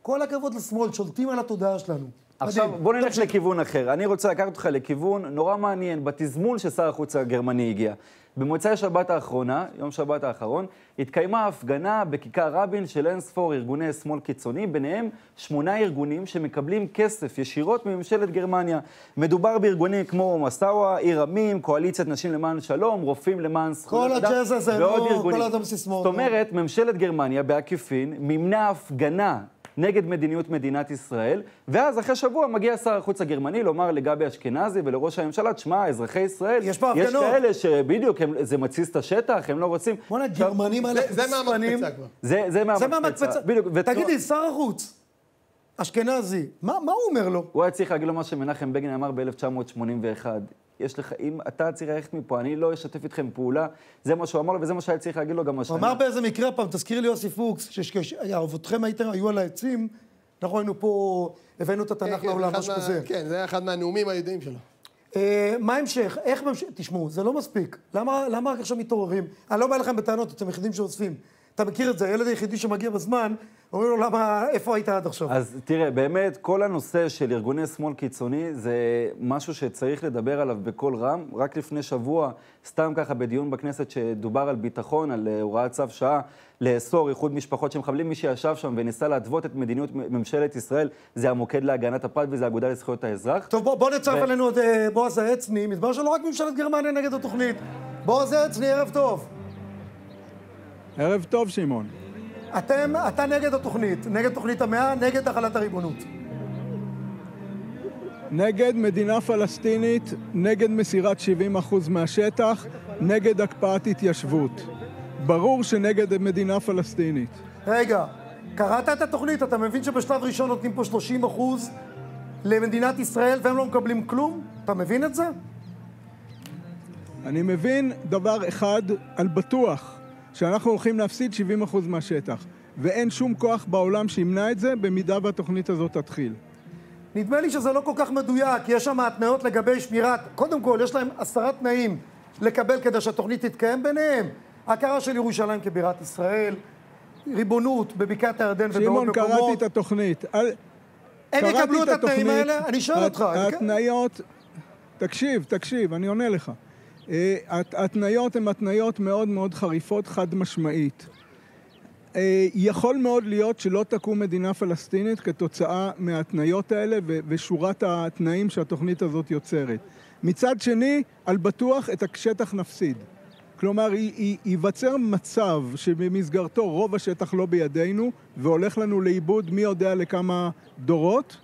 Speaker 1: כל הכבוד לשמאל, שולטים על התודעה שלנו.
Speaker 5: עכשיו. בוא נלך
Speaker 1: תמשיך.
Speaker 5: לכיוון אחר. אני רוצה לקחת אותך לכיוון נורא מעניין, בתזמון ששר החוץ הגרמני הגיע. במוצאי שבת האחרונה, יום שבת האחרון, התקיימה הפגנה בכיכר רבין של אין ספור ארגוני שמאל קיצוני, ביניהם שמונה ארגונים שמקבלים כסף ישירות מממשלת גרמניה. מדובר בארגונים כמו מסאווה, עיר עמים, קואליציית נשים למען שלום, רופאים למען זכויות
Speaker 1: כל הג'אז הזה,
Speaker 5: ועוד
Speaker 1: נו,
Speaker 5: ארגונים.
Speaker 1: כל האדם סיסמאות,
Speaker 5: זאת. אומרת, ממשלת גרמניה בעקיפין מימנה הפגנה נגד מדיניות מדינת ישראל, ואז אחרי שבוע מגיע שר החוץ הגרמני לומר לגבי אשכנזי ולראש הממשלה, תשמע, אזרחי ישראל,
Speaker 1: יש פה
Speaker 5: יש
Speaker 1: הפגנות."
Speaker 5: כאלה שבדיוק, הם, זה מתסיס את השטח, הם לא רוצים.
Speaker 1: בוא'נה, גרמנים האלה
Speaker 3: זה- זה
Speaker 1: חוצפנים.
Speaker 3: מהמקפצה כבר.
Speaker 5: זה, זה מהמקפצה.
Speaker 1: מהמקפצה.
Speaker 5: בדיוק. ותנוע-
Speaker 1: תגיד לי, שר החוץ, אשכנזי, מה מה הוא אומר לו?
Speaker 5: הוא היה צריך להגיד לו מה שמנחם בגין אמר ב-1981. יש לך, אם אתה צריך ללכת מפה, אני לא אשתף איתכם פעולה. זה מה שהוא אמר לו, וזה מה שהיה צריך להגיד לו גם
Speaker 1: הוא
Speaker 5: השנה.
Speaker 1: אמר באיזה מקרה פעם, תזכיר לי יוסי פוקס, הייתם, היו על העצים, אנחנו היינו פה, הבאנו את התנ"ך
Speaker 3: כן, כן,
Speaker 1: לעולם, משהו כזה.
Speaker 3: כן, זה היה אחד מהנאומים הידועים שלו.
Speaker 1: אה, מה ההמשך? איך ממשיך? תשמעו, זה לא מספיק. למה למה רק עכשיו מתעוררים? אני לא בא לכם בטענות, אתם היחידים שאוספים. אתה מכיר את זה, הילד היחידי שמגיע בזמן, אומרים לו, למה, איפה היית עד עכשיו?
Speaker 5: אז תראה, באמת, כל הנושא של ארגוני שמאל קיצוני זה משהו שצריך לדבר עליו בקול רם. רק לפני שבוע, סתם ככה בדיון בכנסת שדובר על ביטחון, על אה, הוראת צו שעה לאסור איחוד משפחות של מחבלים, מי שישב שם וניסה להתוות את מדיניות ממשלת ישראל, זה המוקד להגנת הפרט וזה האגודה לזכויות האזרח.
Speaker 1: טוב, בוא, בוא נצרף אלינו את אה, בועז העצני, מתברר שלא רק ממשלת גרמניה נגד התוכנית. בועז העצני, ערב טוב.
Speaker 6: ערב טוב, שמעון.
Speaker 1: אתם, אתה נגד התוכנית, נגד תוכנית המאה, נגד החלת הריבונות.
Speaker 6: נגד מדינה פלסטינית, נגד מסירת 70% מהשטח, נגד הקפאת התיישבות. ברור שנגד מדינה פלסטינית.
Speaker 1: רגע, קראת את התוכנית, אתה מבין שבשלב ראשון נותנים פה 30 אחוז למדינת ישראל והם לא מקבלים כלום? אתה מבין את זה?
Speaker 6: אני מבין דבר אחד על בטוח, שאנחנו הולכים להפסיד 70% מהשטח, ואין שום כוח בעולם שימנע את זה במידה והתוכנית הזאת תתחיל.
Speaker 1: נדמה לי שזה לא כל כך מדויק, יש שם התניות לגבי שמירת, קודם כל, יש להם עשרה תנאים לקבל כדי שהתוכנית תתקיים ביניהם. הכרה של ירושלים כבירת ישראל, ריבונות בבקעת הירדן ובעוד מקומות.
Speaker 6: שמעון, קראתי את התוכנית. אל...
Speaker 1: הם יקבלו את התנאים האלה? אני שואל אותך.
Speaker 6: ההתניות... תקשיב, תקשיב, אני עונה לך. אה, ההתניות הן התניות מאוד מאוד חריפות, חד משמעית. אה, יכול מאוד להיות שלא תקום מדינה פלסטינית כתוצאה מההתניות האלה ושורת התנאים שהתוכנית הזאת יוצרת. מצד שני, על בטוח את השטח נפסיד. כלומר, ייווצר מצב שבמסגרתו רוב השטח לא בידינו והולך לנו לאיבוד מי יודע לכמה דורות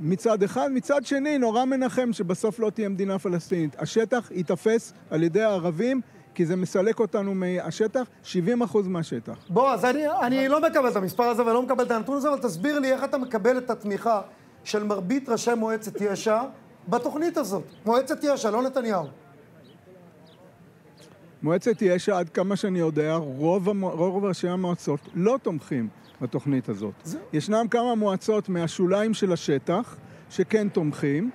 Speaker 6: מצד אחד. מצד שני, נורא מנחם שבסוף לא תהיה מדינה פלסטינית. השטח ייתפס על ידי הערבים כי זה מסלק אותנו מהשטח, 70 אחוז מהשטח.
Speaker 1: בוא, אז אני, אני לא מקבל את המספר הזה ולא מקבל את הנתון הזה, אבל תסביר לי איך אתה מקבל את התמיכה של מרבית ראשי מועצת יש"ע בתוכנית הזאת. מועצת יש"ע, לא נתניהו.
Speaker 6: מועצת יש"ע, עד כמה שאני יודע, רוב, המ... רוב ראשי המועצות לא תומכים בתוכנית הזאת. זה... ישנם כמה מועצות מהשוליים של השטח שכן תומכים,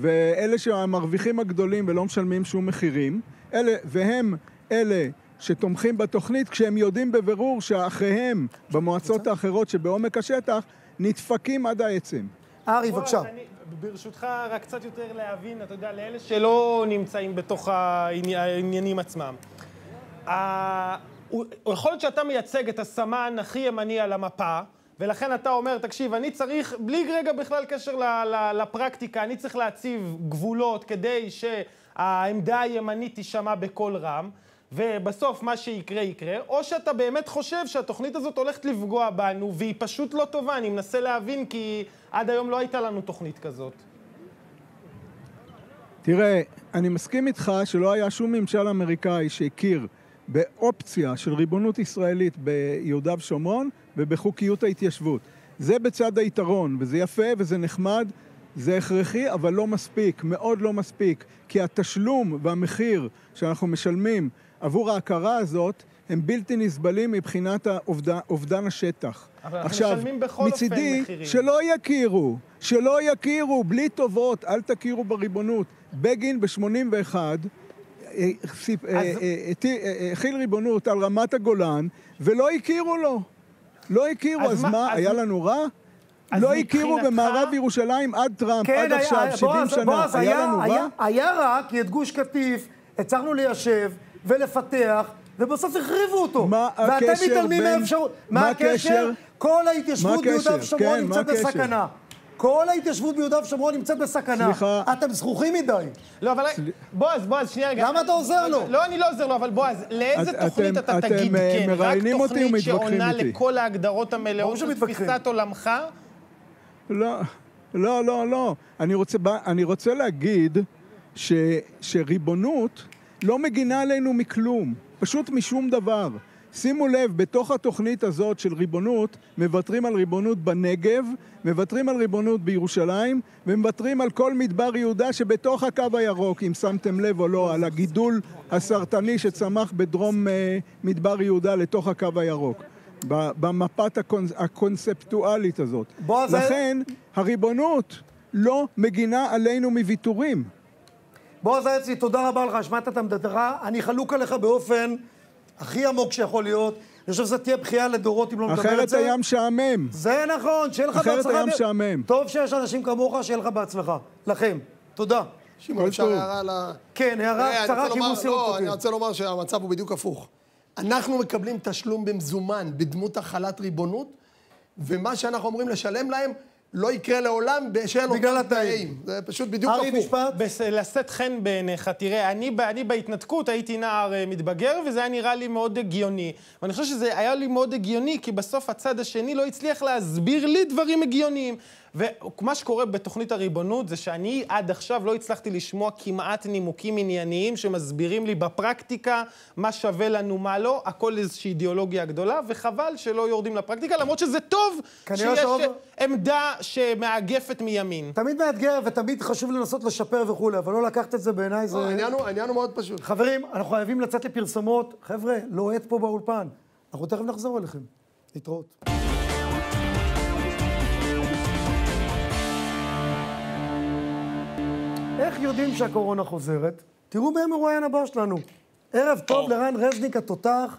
Speaker 6: ואלה שהמרוויחים הגדולים ולא משלמים שום מחירים, אלה, והם אלה שתומכים בתוכנית כשהם יודעים בבירור שאחיהם במועצות האחרות שבעומק השטח נדפקים עד העצם.
Speaker 1: ארי, בבקשה.
Speaker 2: ברשותך, רק קצת יותר להבין, אתה יודע, לאלה שלא נמצאים בתוך העניינים עצמם. יכול להיות שאתה מייצג את הסמן הכי ימני על המפה, ולכן אתה אומר, תקשיב, אני צריך, בלי רגע בכלל קשר לפרקטיקה, אני צריך להציב גבולות כדי שהעמדה הימנית תישמע בקול רם. ובסוף מה שיקרה יקרה, או שאתה באמת חושב שהתוכנית הזאת הולכת לפגוע בנו, והיא פשוט לא טובה, אני מנסה להבין כי עד היום לא הייתה לנו תוכנית כזאת.
Speaker 6: תראה, אני מסכים איתך שלא היה שום ממשל אמריקאי שהכיר באופציה של ריבונות ישראלית ביהודה ושומרון ובחוקיות ההתיישבות. זה בצד היתרון, וזה יפה וזה נחמד, זה הכרחי, אבל לא מספיק, מאוד לא מספיק, כי התשלום והמחיר שאנחנו משלמים עבור ההכרה הזאת הם בלתי נסבלים מבחינת האובדן, אובדן השטח.
Speaker 2: אבל אנחנו עכשיו, משלמים בכל אופן מחירים.
Speaker 6: מצידי, שלא יכירו, שלא יכירו, בלי טובות, אל תכירו בריבונות. בגין ב-81 אה, אה, אה, הכיל ריבונות על רמת הגולן, ולא הכירו לו. לא הכירו, אז, מה, היה לנו רע? לא הכירו במערב ירושלים עד טראמפ,
Speaker 1: כן,
Speaker 6: עד עכשיו, 70 שנה,
Speaker 1: היה לנו רע? היה רע, כי את גוש קטיף הצלחנו ליישב ולפתח, ובסוף החריבו אותו.
Speaker 6: מה הקשר
Speaker 1: ואתם מתעלמים מהאפשרות.
Speaker 6: מה הקשר?
Speaker 1: כל ההתיישבות ביהודה ושומרון כן, נמצאת בסכנה. כל ההתיישבות ביהודה ושומרון נמצאת בסכנה. סליחה. אתם זכוכים מדי.
Speaker 2: לא, אבל... בועז, בועז, שנייה רגע.
Speaker 1: למה אתה עוזר לו?
Speaker 2: לא, אני לא עוזר לו, אבל בועז, לאיזה תוכנית אתה תגיד אה, כן? רק תוכנית שעונה לכל ההגדרות המלאות של תפיסת עולמך?
Speaker 6: לא, לא, לא, לא. אני רוצה להגיד שריבונות לא מגינה עלינו מכלום, פשוט משום דבר. שימו לב, בתוך התוכנית הזאת של ריבונות, מוותרים על ריבונות בנגב, מוותרים על ריבונות בירושלים, ומוותרים על כל מדבר יהודה שבתוך הקו הירוק, אם שמתם לב או לא, על הגידול הסרטני שצמח בדרום אה, מדבר יהודה לתוך הקו הירוק. במפת הקונס, הקונספטואלית הזאת. לכן, זה... הריבונות לא מגינה עלינו מוויתורים.
Speaker 1: בועז ארצי, תודה רבה לך, השמעת את עמדתך. אני חלוק עליך באופן הכי עמוק שיכול להיות. אני חושב שזו תהיה בכייה לדורות אם לא נדבר את
Speaker 6: אחרת
Speaker 1: זה.
Speaker 6: היה משעמם.
Speaker 1: זה נכון, שיהיה לך
Speaker 6: אחרת
Speaker 1: בהצלחה.
Speaker 6: היה משעמם.
Speaker 1: טוב שיש אנשים כמוך, שיהיה לך בהצלחה. לכם. תודה.
Speaker 3: שמעון, אפשר. הערה ל...
Speaker 1: כן, הערה
Speaker 3: אה, אני
Speaker 1: קצרה, כי מוסי
Speaker 3: לא,
Speaker 1: עוד
Speaker 3: אני
Speaker 1: כותב.
Speaker 3: רוצה לומר שהמצב הוא בדיוק הפוך. אנחנו מקבלים תשלום במזומן בדמות החלת ריבונות, ומה שאנחנו אומרים לשלם להם לא יקרה לעולם בשל
Speaker 1: בגלל
Speaker 3: אותם
Speaker 1: התנאים.
Speaker 3: זה פשוט בדיוק
Speaker 1: ארי,
Speaker 3: הפוך.
Speaker 1: משפט?
Speaker 2: בס- לשאת חן בעיניך, תראה, אני, ב- אני בהתנתקות הייתי נער אה, מתבגר, וזה היה נראה לי מאוד הגיוני. ואני חושב שזה היה לי מאוד הגיוני, כי בסוף הצד השני לא הצליח להסביר לי דברים הגיוניים. ומה שקורה בתוכנית הריבונות זה שאני עד עכשיו לא הצלחתי לשמוע כמעט נימוקים ענייניים שמסבירים לי בפרקטיקה מה שווה לנו, מה לא, הכל איזושהי אידיאולוגיה גדולה, וחבל שלא יורדים לפרקטיקה, למרות שזה טוב שיש אה, עמדה שמאגפת מימין.
Speaker 1: תמיד מאתגר ותמיד חשוב לנסות לשפר וכולי, אבל לא לקחת את זה בעיניי זה...
Speaker 3: לא, העניין הוא- העניין הוא מאוד פשוט.
Speaker 1: חברים, אנחנו חייבים לצאת לפרסומות. חבר'ה, לוהט פה באולפן. אנחנו תכף נחזור אליכם. להתראות. איך יודעים שהקורונה חוזרת? תראו מי המרואיין הבא שלנו. ערב טוב לרן רזניק התותח,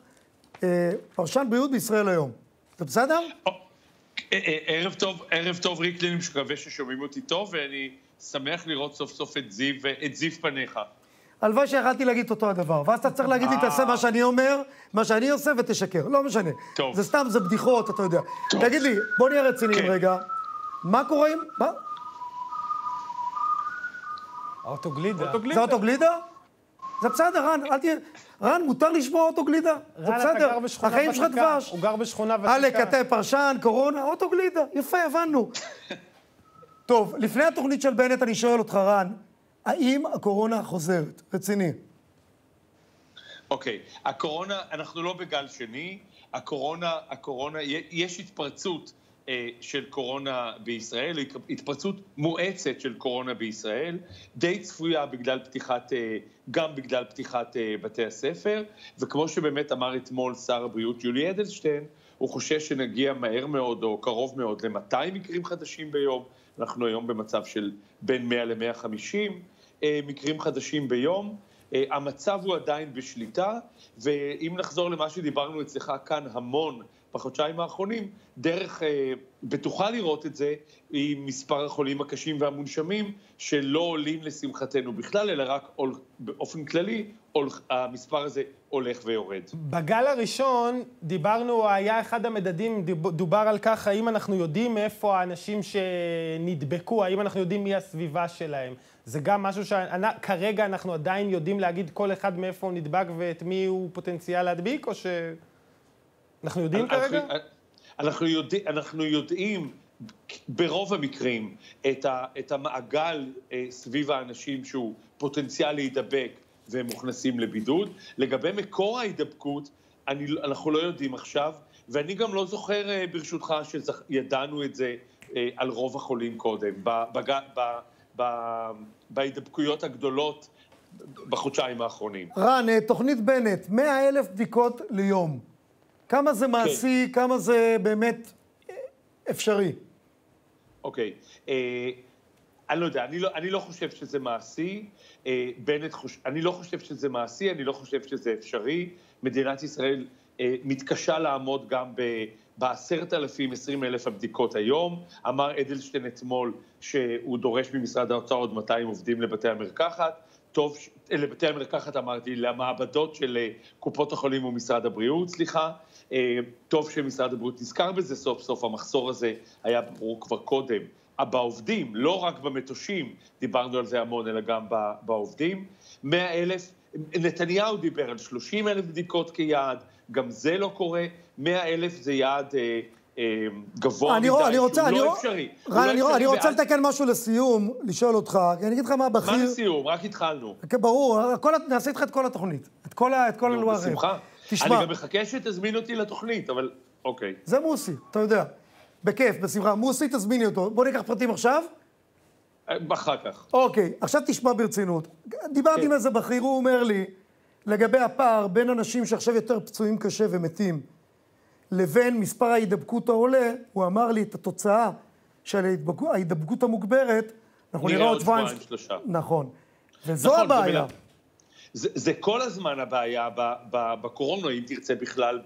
Speaker 1: אה, פרשן בריאות בישראל היום. זה בסדר?
Speaker 7: אה, אה, ערב טוב, ערב טוב ריקלין, מקווה ששומעים אותי טוב, ואני שמח לראות סוף סוף את זיו, את זיו פניך.
Speaker 1: הלוואי שיכלתי להגיד אותו הדבר. ואז אתה צריך להגיד לי, תעשה מה שאני אומר, מה שאני עושה, ותשקר. לא משנה.
Speaker 7: טוב.
Speaker 1: זה סתם, זה בדיחות, אתה יודע. תגיד לי, בוא נהיה רציניים
Speaker 7: כן.
Speaker 1: רגע. מה קורה עם... מה?
Speaker 2: האוטוגלידה.
Speaker 1: זה אוטוגלידה? זה בסדר, רן, אל תהיה... רן, מותר לשמוע אוטוגלידה? זה בסדר. החיים שלך. דבש.
Speaker 2: הוא גר בשכונה ותיקה.
Speaker 1: עלק, אתה פרשן, קורונה, אוטוגלידה. יפה, הבנו. טוב, לפני התוכנית של בנט, אני שואל אותך, רן, האם הקורונה חוזרת? רציני.
Speaker 7: אוקיי, הקורונה, אנחנו לא בגל שני, הקורונה, הקורונה, יש התפרצות של קורונה בישראל, התפרצות מואצת של קורונה בישראל, די צפויה בגלל פתיחת, אה, גם בגלל פתיחת אה, בתי הספר, וכמו שבאמת אמר אתמול שר הבריאות יולי אדלשטיין, הוא חושש שנגיע מהר מאוד או קרוב מאוד ל-200 מקרים חדשים ביום, אנחנו היום במצב של בין 100 ל-150 אה, מקרים חדשים ביום. אה, המצב הוא עדיין בשליטה, ואם נחזור למה שדיברנו אצלך כאן המון בחודשיים האחרונים, דרך אה, בטוחה לראות את זה היא מספר החולים הקשים והמונשמים, שלא עולים לשמחתנו בכלל, אלא רק עול, באופן כללי, עול, המספר הזה הולך ויורד.
Speaker 2: בגל הראשון דיברנו, היה אחד המדדים, דובר על כך, האם אנחנו יודעים מאיפה האנשים שנדבקו, האם אנחנו יודעים מי הסביבה שלהם. זה גם משהו שכרגע אנחנו עדיין יודעים להגיד כל אחד מאיפה הוא נדבק ואת מי הוא פוטנציאל להדביק, או שאנחנו יודעים כרגע?
Speaker 7: אנחנו, אנחנו, יודע, אנחנו יודעים ברוב המקרים את, ה, את המעגל אה, סביב האנשים שהוא פוטנציאל להידבק והם מוכנסים לבידוד. לגבי מקור ההידבקות, אני, אנחנו לא יודעים עכשיו, ואני גם לא זוכר, אה, ברשותך, שידענו את זה אה, על רוב החולים קודם. בג, ב, ב, בהידבקויות הגדולות בחודשיים האחרונים.
Speaker 1: רן, אה, תוכנית בנט, 100 אלף בדיקות ליום. כמה זה מעשי, כן. כמה זה באמת אה, אפשרי?
Speaker 7: אוקיי. אה, אני לא יודע, אני לא, אני לא חושב שזה מעשי. אה, בנט חוש... אני לא חושב שזה מעשי, אני לא חושב שזה אפשרי. מדינת ישראל אה, מתקשה לעמוד גם בעשרת אלפים, עשרים אלף הבדיקות היום. אמר אדלשטיין אתמול שהוא דורש ממשרד האוצר עוד 200 עובדים לבתי המרקחת. טוב, לבתי המרקחת אמרתי, למעבדות של קופות החולים ומשרד הבריאות, סליחה. טוב שמשרד הבריאות נזכר בזה סוף סוף, המחסור הזה היה ברור כבר קודם. בעובדים, לא רק במטושים, דיברנו על זה המון, אלא גם בעובדים. 100 אלף, נתניהו דיבר על 30 אלף בדיקות כיעד, גם זה לא קורה. 100 אלף זה יעד אה, אה, גבוה
Speaker 1: אני,
Speaker 7: מדי,
Speaker 1: רוצה,
Speaker 7: שהוא
Speaker 1: אני,
Speaker 7: לא אפשרי.
Speaker 1: רן,
Speaker 7: לא
Speaker 1: אני,
Speaker 7: אפשרי
Speaker 1: אני רוצה
Speaker 7: ואז...
Speaker 1: לתקן משהו לסיום, לשאול אותך, כי אני אגיד לך מה בכיר...
Speaker 7: מה לסיום? רק התחלנו.
Speaker 1: כן, ברור, כל, נעשה איתך את כל התוכנית. את כל, את כל הלוח.
Speaker 7: בשמחה.
Speaker 1: תשמע,
Speaker 7: אני גם מחכה שתזמין אותי לתוכנית, אבל אוקיי.
Speaker 1: זה מוסי, אתה יודע. בכיף, בשמחה. מוסי, תזמיני אותו. בוא ניקח פרטים עכשיו.
Speaker 7: אחר כך.
Speaker 1: אוקיי, עכשיו תשמע ברצינות. דיברתי
Speaker 7: כן.
Speaker 1: עם איזה בכיר, הוא אומר לי, לגבי הפער בין אנשים שעכשיו יותר פצועים קשה ומתים, לבין מספר ההידבקות העולה, הוא אמר לי את התוצאה של ההידבקות, המוגברת, אנחנו
Speaker 7: נראה
Speaker 1: נראה עוד
Speaker 7: עוד
Speaker 1: שבועיים...
Speaker 7: שבועיים, שלושה.
Speaker 1: נכון. וזו
Speaker 7: נכון,
Speaker 1: הבעיה.
Speaker 7: זה, זה כל הזמן הבעיה בקורונה, אם תרצה בכלל,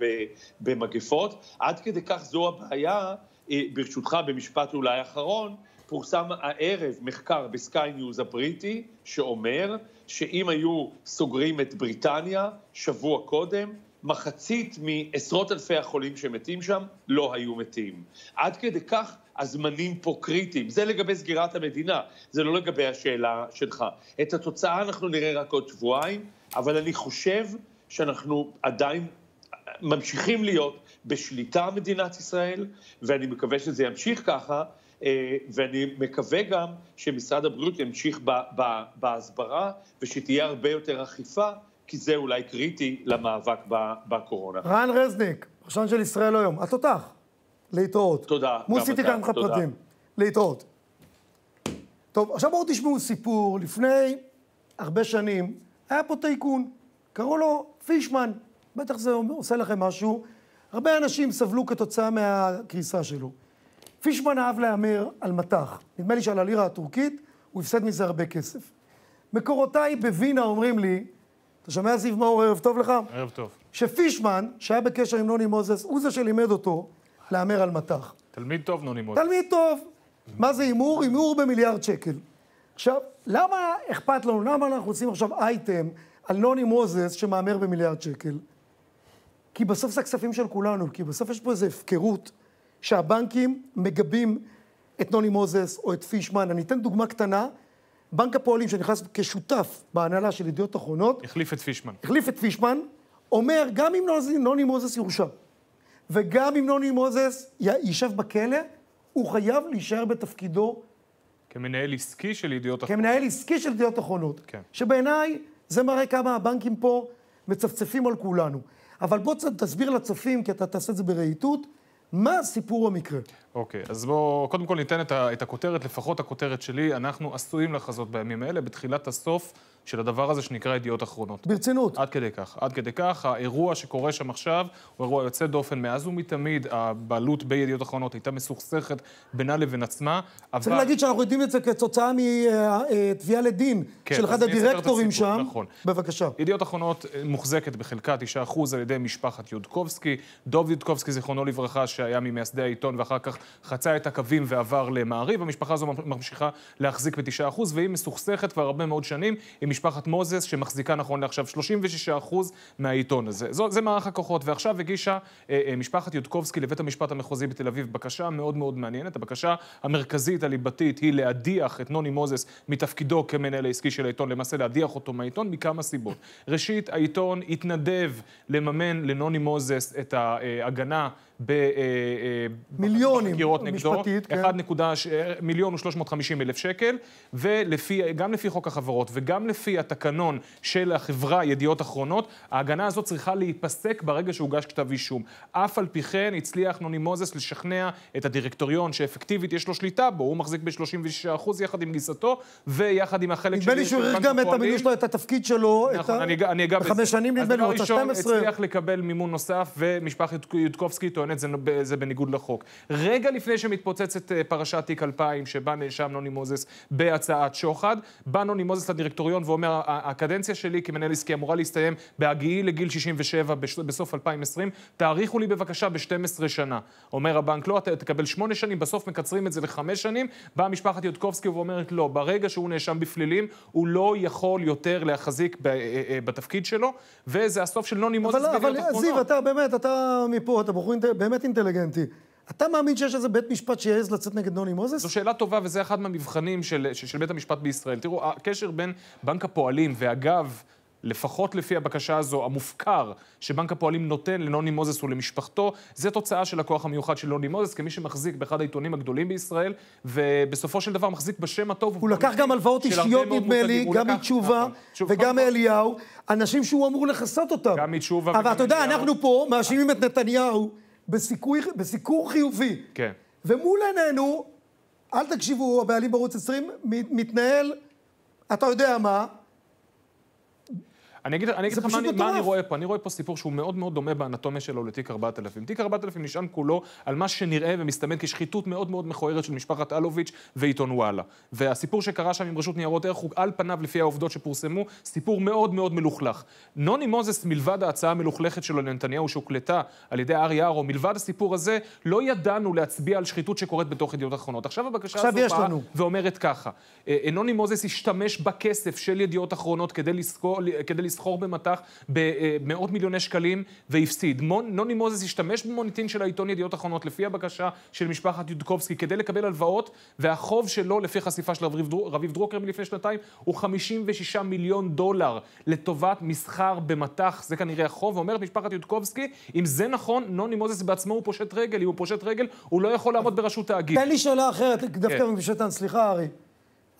Speaker 7: במגפות. עד כדי כך זו הבעיה, אה, ברשותך, במשפט אולי אחרון, פורסם הערב מחקר ב Sky News הבריטי, שאומר שאם היו סוגרים את בריטניה שבוע קודם, מחצית מעשרות אלפי החולים שמתים שם לא היו מתים. עד כדי כך הזמנים פה קריטיים. זה לגבי סגירת המדינה, זה לא לגבי השאלה שלך. את התוצאה אנחנו נראה רק עוד שבועיים, אבל אני חושב שאנחנו עדיין ממשיכים להיות בשליטה מדינת ישראל, ואני מקווה שזה ימשיך ככה, אה, ואני מקווה גם שמשרד הבריאות ימשיך בהסברה ושתהיה הרבה יותר אכיפה, כי זה אולי קריטי למאבק בקורונה.
Speaker 1: רן רזניק, פרשן של ישראל היום, התותח, להתראות.
Speaker 7: תודה.
Speaker 1: מוסי תיקן לך פרטים, להתראות. טוב, עכשיו בואו תשמעו סיפור. לפני הרבה שנים היה פה טייקון, קראו לו פישמן. בטח זה עושה לכם משהו. הרבה אנשים סבלו כתוצאה מהקריסה שלו. פישמן אהב להמר על מטח. נדמה לי שעל הלירה הטורקית הוא הפסד מזה הרבה כסף. מקורותיי בווינה אומרים לי, אתה שומע זיו מאור, ערב טוב לך?
Speaker 8: ערב טוב.
Speaker 1: שפישמן, שהיה בקשר עם נוני מוזס, הוא זה שלימד אותו להמר על מטח.
Speaker 8: תלמיד טוב, נוני מוזס.
Speaker 1: תלמיד טוב. מה זה הימור? הימור במיליארד שקל. עכשיו, למה אכפת לנו, למה אנחנו עושים עכשיו אייטם על נוני מוזס שמהמר במיליארד שקל? כי בסוף זה הכספים של כולנו, כי בסוף יש פה איזו הפקרות שהבנקים מגבים את נוני מוזס או את פישמן. אני אתן דוגמה קטנה. בנק הפועלים שנכנס כשותף בהנהלה של ידיעות אחרונות,
Speaker 8: החליף את פישמן.
Speaker 1: החליף את פישמן, אומר גם אם נוני, מוזס יורשע וגם אם נוני מוזס יישב בכלא, הוא חייב להישאר בתפקידו
Speaker 8: כמנהל עסקי של ידיעות אחרונות.
Speaker 1: כמנהל עסקי של ידיעות אחרונות.
Speaker 8: כן.
Speaker 1: שבעיניי זה מראה כמה הבנקים פה מצפצפים על כולנו. אבל בוא תסביר לצופים, כי אתה תעשה את זה ברהיטות, מה סיפור המקרה?
Speaker 8: אוקיי, אז בואו קודם כל ניתן את, ה, את הכותרת, לפחות הכותרת שלי, אנחנו עשויים לחזות בימים האלה, בתחילת הסוף של הדבר הזה שנקרא ידיעות אחרונות.
Speaker 1: ברצינות.
Speaker 8: עד כדי כך. עד כדי כך, האירוע שקורה שם עכשיו הוא אירוע יוצא דופן. מאז ומתמיד הבעלות בידיעות אחרונות הייתה מסוכסכת בינה לבין עצמה, אבל...
Speaker 1: צריך להגיד שאנחנו יודעים את זה כתוצאה מתביעה לדין
Speaker 8: כן,
Speaker 1: של אחד הדירקטורים
Speaker 8: הסיפור,
Speaker 1: שם.
Speaker 8: נכון.
Speaker 1: בבקשה.
Speaker 8: ידיעות אחרונות אה, מוחזקת בחלקה 9% על ידי משפחת יודקובסקי. דוב יודקובסקי, זיכרונו לברכה, שהיה ממייסדי העיתון ואחר כך חצה את הקווים ועבר למעריב. המשפחה הזו ממשיכה להחזיק ב-9% והיא מסוכסכת כבר הרבה מאוד שנים משפחת מוזס, שמחזיקה נכון לעכשיו 36% מהעיתון הזה. זו, זה מערך הכוחות. ועכשיו הגישה אה, אה, משפחת יודקובסקי לבית המשפט המחוזי בתל אביב בקשה מאוד מאוד מעניינת. הבקשה המרכזית הליבתית היא להדיח את נוני מוזס מתפקידו כמנהל העסקי של העיתון, למעשה להדיח אותו מהעיתון מכמה סיבות. ראשית, העיתון התנדב לממן לנוני מוזס את ההגנה
Speaker 1: מיליונים,
Speaker 8: בחקירות נגדו,
Speaker 1: משפטית, כן.
Speaker 8: 1 מיליון ו-350 אלף שקל, וגם לפי חוק החברות וגם לפי התקנון של החברה ידיעות אחרונות, ההגנה הזאת צריכה להיפסק ברגע שהוגש כתב אישום. אף על פי כן הצליח נוני מוזס לשכנע את הדירקטוריון שאפקטיבית יש לו שליטה בו, הוא מחזיק ב-36% יחד עם גיסתו ויחד עם החלק
Speaker 1: נדמה לי שהוא העריך גם את. המינוי שלו, את התפקיד שלו, את
Speaker 8: נכון,
Speaker 1: ה...
Speaker 8: אני אגע- אני אגע בזה.
Speaker 1: בחמש שנים נדמה לי, הוא
Speaker 8: אז
Speaker 1: רצה
Speaker 8: דבר ראשון,
Speaker 1: 12.
Speaker 8: הצליח לקבל מימון נוסף, ומשפחת יודקובסקי טוענת זה, זה בניגוד לחוק. רגע לפני שמתפוצצת אה, פרשת תיק 2000, שבה נאשם נוני מוזס בהצעת שוחד, בא נוני מוזס לדירקטוריון ואומר, "ה- הקדנציה שלי כמנהל עסקי אמורה להסתיים בהגיעי לגיל 67 בש- בסוף 2020, תאריכו לי בבקשה ב-12 שנה. אומר הבנק, לא, אתה תקבל 8 שנים, בסוף מקצרים את זה לחמש שנים, באה משפחת יודקובסקי ואומרת, לא, ברגע שהוא נאשם בפלילים, הוא לא יכול יותר להחזיק ב- אה, אה, בתפקיד שלו, וזה הסוף של נוני מוזס
Speaker 1: אבל,
Speaker 8: בידיעות
Speaker 1: אבל
Speaker 8: אחרונות.
Speaker 1: זיו, אתה באמת, אתה מפה, אתה בחור באמת אינטליגנטי. אתה מאמין שיש איזה בית משפט שיעז לצאת נגד נוני מוזס?
Speaker 8: זו שאלה טובה, וזה אחד מהמבחנים של, של, של בית המשפט בישראל. תראו, הקשר בין בנק הפועלים, ואגב, לפחות לפי הבקשה הזו, המופקר, שבנק הפועלים נותן לנוני מוזס ולמשפחתו, זה תוצאה של הכוח המיוחד של נוני מוזס, כמי שמחזיק באחד העיתונים הגדולים בישראל, ובסופו של דבר מחזיק בשם הטוב.
Speaker 1: הוא לקח גם הלוואות אישיות, נדמה לי, גם מתשובה
Speaker 8: נכון.
Speaker 1: וגם מאליהו, אנשים שהוא אמור לכסות אותם.
Speaker 8: גם מתשובה
Speaker 1: אבל
Speaker 8: וגם
Speaker 1: אתה יודע,
Speaker 8: מאליהו.
Speaker 1: אנחנו פה מאשימים את נתניהו בסיכוי- בסיקור חיובי.
Speaker 8: כן.
Speaker 1: ומול עינינו, אל תקשיבו, הבעלים בערוץ 20, מת- מתנהל, אתה יודע מה,
Speaker 8: אני אגיד, אני אגיד
Speaker 1: זה
Speaker 8: לך מה מה אני. רואה פה. אני רואה פה סיפור שהוא מאוד מאוד דומה באנטומיה שלו לתיק 4000. תיק 4000 נשען כולו על מה שנראה ומסתמן כשחיתות מאוד מאוד מכוערת של משפחת אלוביץ' ועיתון וואלה. והסיפור שקרה שם עם רשות ניירות ערך הוא על פניו, לפי העובדות שפורסמו, סיפור מאוד מאוד מלוכלך. נוני מוזס, מלבד ההצעה המלוכלכת שלו לנתניהו שהוקלטה על ידי ארי ארו, מלבד הסיפור הזה, לא ידענו להצביע על שחיתות שקורית בתוך ידיעות אחרונות. עכשיו הבקשה
Speaker 1: עכשיו
Speaker 8: הזו באה. ואומרת ככה, אה, נוני מוזס השתמש בכסף של ידיעות אחרונות כדי לסחור, כדי לסחור במטח במאות מיליוני שקלים והפסיד. מון, נוני מוזס השתמש במוניטין של העיתון ידיעות אחרונות לפי הבקשה של משפחת יודקובסקי כדי לקבל הלוואות, והחוב שלו, לפי חשיפה של רביב, רביב דרוקר מלפני שנתיים, הוא 56 מיליון דולר לטובת מסחר במטח, זה כנראה החוב, ואומרת משפחת יודקובסקי, אם זה נכון, נוני מוזס בעצמו הוא פושט רגל, אם הוא פושט רגל, הוא לא יכול לעמוד בראשות תאגיד.
Speaker 1: תן לי שאלה אחרת, דווקא
Speaker 8: כן.
Speaker 1: מפשטן, סליחה ארי.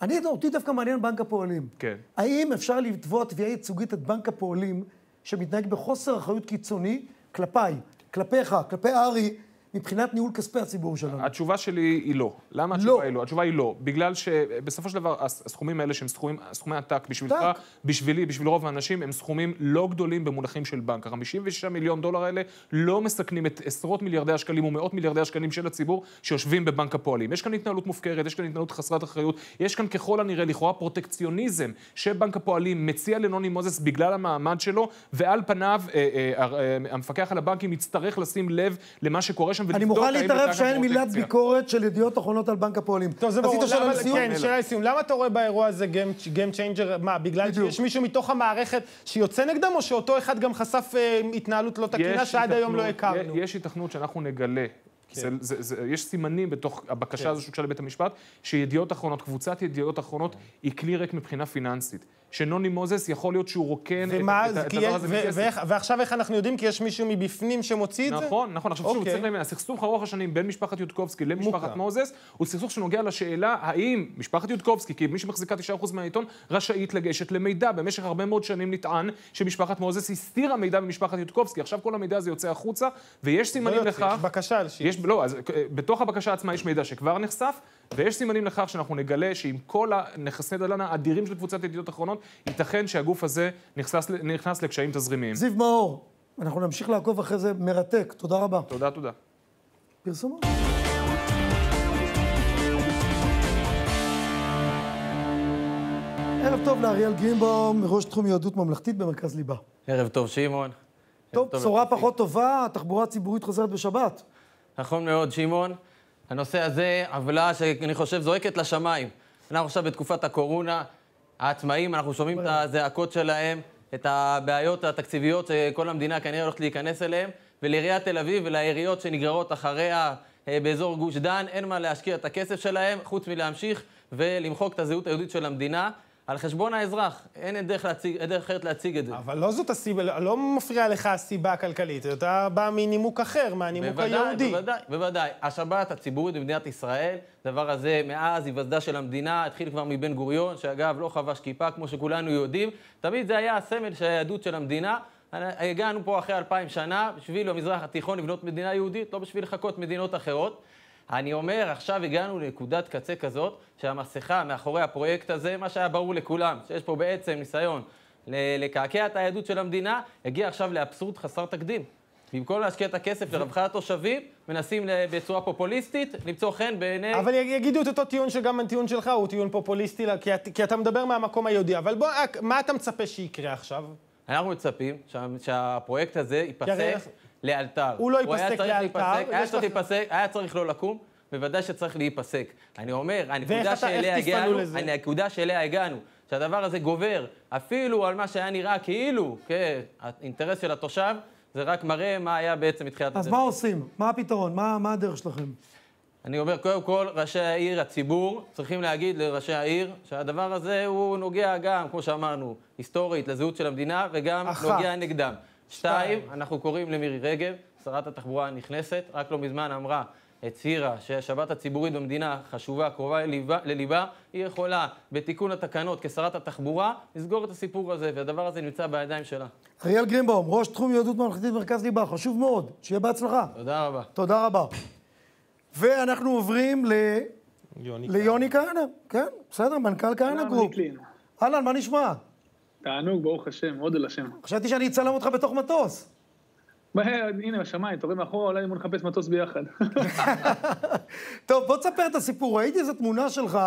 Speaker 1: אני, אותי דווקא מעניין בנק הפועלים.
Speaker 8: כן.
Speaker 1: האם אפשר לתבוע תביעה ייצוגית את בנק הפועלים, שמתנהג בחוסר אחריות קיצוני, כלפיי, כלפיך, כלפי ארי, מבחינת ניהול כספי הציבור שלנו?
Speaker 8: התשובה שלי היא לא. למה
Speaker 1: לא.
Speaker 8: התשובה היא לא? התשובה היא לא. בגלל שבסופו של דבר הס- הסכומים האלה שהם סכומים, סכומי עתק בשבילך. בשבילי, בשביל רוב האנשים, הם סכומים לא גדולים במונחים של בנק. ה-56 מיליון דולר האלה לא מסכנים את עשרות מיליארדי השקלים ומאות מיליארדי השקלים של הציבור שיושבים בבנק הפועלים. יש כאן התנהלות מופקרת, יש כאן התנהלות חסרת אחריות, יש כאן ככל הנראה לכאורה פרוטקציוניזם שבנק הפועלים מציע לנוני מוזס בגלל המעמד שלו, ועל פניו אה, אה, אה, המפקח על הבנקים יצטרך לשים לב למה שקורה שם
Speaker 1: אני
Speaker 8: ולבדוק
Speaker 1: מוכן
Speaker 8: האם
Speaker 1: להתערב שאין מילת. ביקורת של ידיעות אחרונות על בנק הפועלים.
Speaker 2: טוב, זה ברור.
Speaker 1: עשית שאלה לסיום?
Speaker 2: כן, שאלה לסיום. למה אתה רואה באירוע הזה Game Changer? מה, בגלל. שיש מישהו מתוך המערכת שיוצא נגדם, או שאותו אחד גם חשף אה, התנהלות לא תקינה שעד היום לא הכרנו?
Speaker 8: יש היתכנות שאנחנו נגלה. זה, זה, זה, יש סימנים בתוך הבקשה
Speaker 2: כן.
Speaker 8: הזו שהוגשה לבית המשפט, שידיעות אחרונות, קבוצת ידיעות אחרונות, היא כלי ריק מבחינה פיננסית. שנוני מוזס, יכול להיות שהוא רוקן
Speaker 2: ומה,
Speaker 8: את, את, את הדבר
Speaker 2: יש-
Speaker 8: הזה מכסף.
Speaker 2: ואיך- ועכשיו איך אנחנו יודעים? כי יש מישהו מבפנים שמוציא את זה?
Speaker 8: נכון, נכון. עכשיו שוב,
Speaker 2: אוקיי.
Speaker 8: צריך להבין, הסכסוך ארוך השנים בין משפחת יודקובסקי למשפחת
Speaker 2: מוכר.
Speaker 8: מוזס, הוא סכסוך שנוגע לשאלה האם משפחת יודקובסקי, כי מי שמחזיקה 9% מהעיתון, רשאית לגשת למידע. במשך הרבה מאוד שנים נטען שמשפחת מוזס הסתירה מידע ממשפחת יודקובסקי. עכשיו כל המידע הזה יוצא החוצה, ויש
Speaker 2: לא
Speaker 8: סימנים
Speaker 2: יוצא,
Speaker 8: לכך...
Speaker 2: יש בקשה על שיט.
Speaker 8: יש, לא, אז אה, בתוך הבקשה עצמה יש מידע שכבר נחשף, ויש סימנים לכך שאנחנו נגלה שעם כל הנכסי נדל"ן האדירים של קבוצת ידיעות אחרונות, ייתכן שהגוף הזה נכנס, נכנס לקשיים תזרימיים.
Speaker 1: זיו מאור, אנחנו נמשיך לעקוב אחרי זה, מרתק, תודה רבה.
Speaker 8: תודה, תודה.
Speaker 1: פרסומות. ערב טוב לאריאל גרינבאום, ראש תחום יהדות ממלכתית במרכז ליבה.
Speaker 9: ערב טוב, שמעון.
Speaker 1: טוב, בשורה. פחות טובה, התחבורה הציבורית חוזרת בשבת.
Speaker 9: נכון מאוד, שמעון. הנושא הזה, עוולה שאני חושב זועקת לשמיים. אנחנו עכשיו בתקופת הקורונה, העצמאים, אנחנו שומעים את הזעקות שלהם, את הבעיות התקציביות שכל המדינה כנראה הולכת להיכנס אליהן, ולעיריית תל אביב ולעיריות שנגררות אחריה אה, באזור גוש דן, אין מה להשקיע את הכסף שלהם, חוץ מלהמשיך ולמחוק את הזהות היהודית של המדינה. על חשבון האזרח, אין דרך, להציג, דרך אחרת להציג את זה.
Speaker 2: אבל לא זאת הסיבה, לא מפריעה לך הסיבה הכלכלית, אתה בא מנימוק אחר, מהנימוק
Speaker 9: בוודאי,
Speaker 2: היהודי.
Speaker 9: בוודאי, בוודאי. השבת הציבורית במדינת ישראל, הדבר הזה מאז היווסדה של המדינה, התחיל כבר מבן גוריון, שאגב לא חבש כיפה, כמו שכולנו יודעים. תמיד זה היה הסמל של היהדות של המדינה. הגענו פה אחרי אלפיים שנה, בשביל במזרח התיכון לבנות מדינה יהודית, לא בשביל לחכות מדינות אחרות. אני אומר, עכשיו הגענו לנקודת קצה כזאת, שהמסכה מאחורי הפרויקט הזה, מה שהיה ברור לכולם, שיש פה בעצם ניסיון לקעקע את היהדות של המדינה, הגיע עכשיו לאבסורד חסר תקדים. במקום להשקיע את הכסף לרווחת התושבים, מנסים בצורה פופוליסטית למצוא חן בעיני...
Speaker 2: אבל יגידו את אותו טיעון שגם הטיעון שלך הוא טיעון פופוליסטי, כי, את- כי אתה מדבר מהמקום היהודי. אבל בוא, רק, מה אתה מצפה שיקרה עכשיו?
Speaker 9: אנחנו מצפים שה, שהפרויקט הזה ייפסק לאלתר.
Speaker 2: הוא לא ייפסק לאלתר,
Speaker 9: היה צריך להיפסק, היה צריך לא לקום, בוודאי שצריך להיפסק. אני אומר, הנקודה שאליה הגענו? הנקודה שאליה הגענו, שהדבר הזה גובר אפילו על מה שהיה נראה כאילו כאינטרס של התושב, זה רק מראה מה היה בעצם מתחילת
Speaker 1: אז
Speaker 9: הדרך.
Speaker 1: מה עושים? מה הפתרון? מה מה הדרך שלכם?
Speaker 9: אני אומר, קודם כל, ראשי העיר, הציבור, צריכים להגיד לראשי העיר שהדבר הזה הוא נוגע גם, כמו שאמרנו, היסטורית, לזהות של המדינה, וגם
Speaker 2: אחת.
Speaker 9: נוגע נגדם.
Speaker 2: שתיים.
Speaker 9: אנחנו קוראים למירי רגב, שרת התחבורה הנכנסת, רק לא מזמן אמרה, הצהירה שהשבת הציבורית במדינה חשובה, קרובה לליבה, לליבה, היא יכולה, בתיקון התקנות כשרת התחבורה, לסגור את הסיפור הזה, והדבר הזה נמצא בידיים שלה.
Speaker 1: אריאל גרינבאום, ראש תחום יהדות ממלכתית במרכז ליבה, חשוב מאוד, שיהיה בהצלחה.
Speaker 9: תודה רבה.
Speaker 1: תודה רבה. ואנחנו עוברים ל...
Speaker 2: יוני.
Speaker 1: ליוני כהנא, כן, בסדר, מנכ"ל כהנא Group. אהלן, מה נשמע?
Speaker 10: תענוג, ברוך השם, הודו להשם.
Speaker 1: חשבתי שאני אצלם אותך בתוך מטוס.
Speaker 10: הנה, בשמיים, אתה רואה מאחורה, אולי בוא נחפש מטוס ביחד. *laughs*
Speaker 1: טוב, בוא תספר את הסיפור. ראיתי איזו תמונה שלך,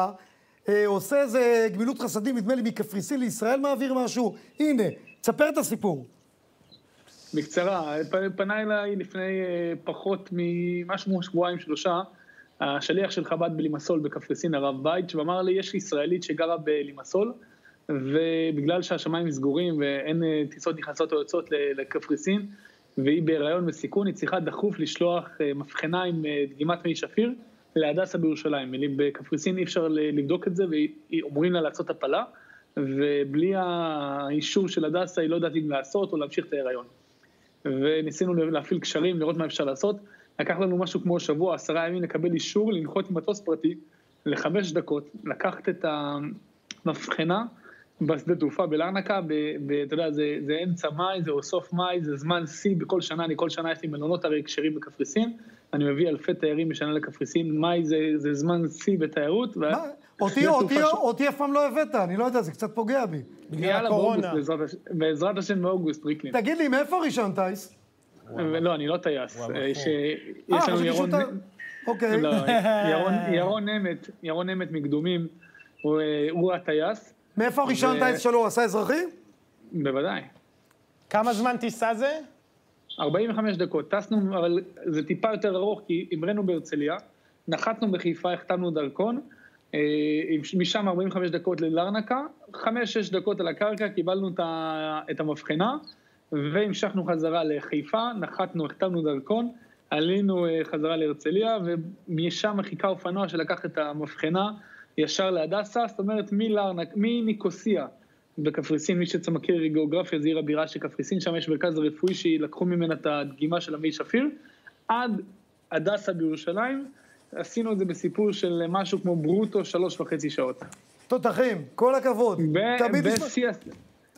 Speaker 1: אה, עושה איזה גמילות חסדים, נדמה לי, מקפריסין לישראל מעביר משהו. הנה, תספר את הסיפור.
Speaker 10: בקצרה, פנה אליי לפני אה, פחות ממשהו כמו שבועיים, שלושה, השליח של חב"ד בלימסול בקפריסין, הרב בייץ', ואמר לי, יש ישראלית שגרה בלימסול, ובגלל שהשמיים סגורים ואין אה, טיסות נכנסות או יוצאות לקפריסין, והיא בהיריון בסיכון, היא צריכה דחוף לשלוח אה, מבחנה עם אה, דגימת מי שפיר להדסה בירושלים. בקפריסין אי אפשר לבדוק את זה, ואומרים לה לעשות הפלה, ובלי האישור של הדסה היא לא יודעת אם לעשות או להמשיך את ההיריון. וניסינו להפעיל קשרים, לראות מה אפשר לעשות. לקח לנו משהו כמו שבוע, עשרה ימים לקבל אישור לנחות עם מטוס פרטי לחמש דקות, לקחת את המבחנה בשדה תעופה בלרנקה, ב- ב- אתה יודע, זה, זה אמצע מאי, זה או סוף מאי, זה זמן שיא בכל שנה, אני כל שנה יש לי מלונות הרי כשרים בקפריסין, אני מביא אלפי תיירים בשנה לקפריסין, מאי זה, זה זמן שיא בתיירות.
Speaker 1: מה? אותי, אותי,
Speaker 10: ש-
Speaker 1: אותי אף פעם לא הבאת, אני לא יודע, זה קצת פוגע בי.
Speaker 2: בגלל הקורונה.
Speaker 10: באוגוסט, בעזרת בעזרת השם באוגוסט, ריקלין.
Speaker 1: תגיד לי, מאיפה רישיון טיס?
Speaker 10: לא, אני לא טייס. אה,
Speaker 2: הבחור.
Speaker 10: ש-
Speaker 1: אה,
Speaker 10: יש לנו
Speaker 1: חשבתי
Speaker 10: ירון...
Speaker 1: שאתה- אוקיי.
Speaker 10: לא, ירון, נמט, *laughs* ירון נמט מקדומים, אה, הוא הטייס,
Speaker 1: מאיפה הרישיון
Speaker 10: ו-
Speaker 1: טיס שלו? הוא עשה אזרחי?
Speaker 10: בוודאי.
Speaker 2: כמה זמן טיסה זה?
Speaker 10: 45 דקות, טסנו, אבל זה טיפה יותר ארוך, כי המראנו בהרצליה, נחתנו בחיפה, החתמנו דרכון, אה, משם 45 דקות ללרנקה, 5-6 דקות על הקרקע, קיבלנו את המבחנה, והמשכנו חזרה לחיפה, נחתנו, החתמנו דרכון, עלינו אה, חזרה להרצליה, ומשם חיכה אופנוע שלקח את המבחנה ישר להדסה, זאת אומרת מלרנק, מניקוסיה בקפריסין, מי שמכיר גיאוגרפיה, זה עיר הבירה של קפריסין, שם יש מרכז רפואי שלקחו ממנה את הדגימה של המי שפיר, עד הדסה בירושלים, עשינו את זה בסיפור של משהו כמו ברוטו שלוש וחצי שעות.
Speaker 1: תותחים, כל הכבוד.
Speaker 10: ב-
Speaker 1: תמיד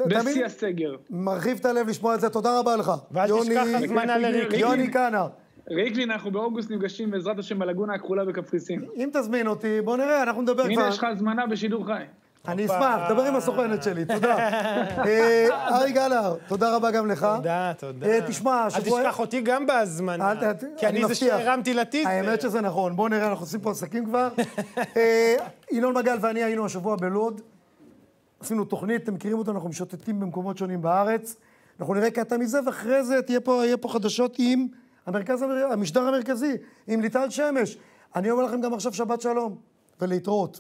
Speaker 10: בשיא הסגר.
Speaker 1: מרחיב את הלב לשמוע את זה, תודה רבה לך.
Speaker 2: ואל
Speaker 1: יוני-
Speaker 2: תשכח הזמנה לריקי.
Speaker 1: יוני כנר.
Speaker 10: ריקלין, אנחנו באוגוסט נפגשים בעזרת השם בלגונה הכחולה בקפריסין.
Speaker 1: אם תזמין אותי, בוא נראה, אנחנו נדבר כבר.
Speaker 10: הנה יש לך הזמנה בשידור חי.
Speaker 1: אני אשמח, דבר עם הסוכנת שלי, תודה. *laughs* אה, ארי גלר, תודה רבה גם לך.
Speaker 2: תודה, תודה.
Speaker 1: אה, תשמע,
Speaker 2: אל
Speaker 1: השבוע-
Speaker 2: תשכח אותי גם בהזמנה,
Speaker 1: אל ת-
Speaker 2: כי אני זה. שהרמתי לטיזר.
Speaker 1: האמת שזה נכון. בואו נראה, אנחנו עושים פה עסקים כבר. *laughs* אה, ינון מגל ואני היינו השבוע בלוד. עשינו תוכנית, אתם מכירים אותנו, אנחנו משוטטים במקומות שונים בארץ. אנחנו נראה קטע מזה, ואחרי זה תהיה פה חדשות עם המרכז, המר- המשדר המרכזי, עם ליטל שמש. אני אומר לכם גם עכשיו שבת שלום, ולהתראות.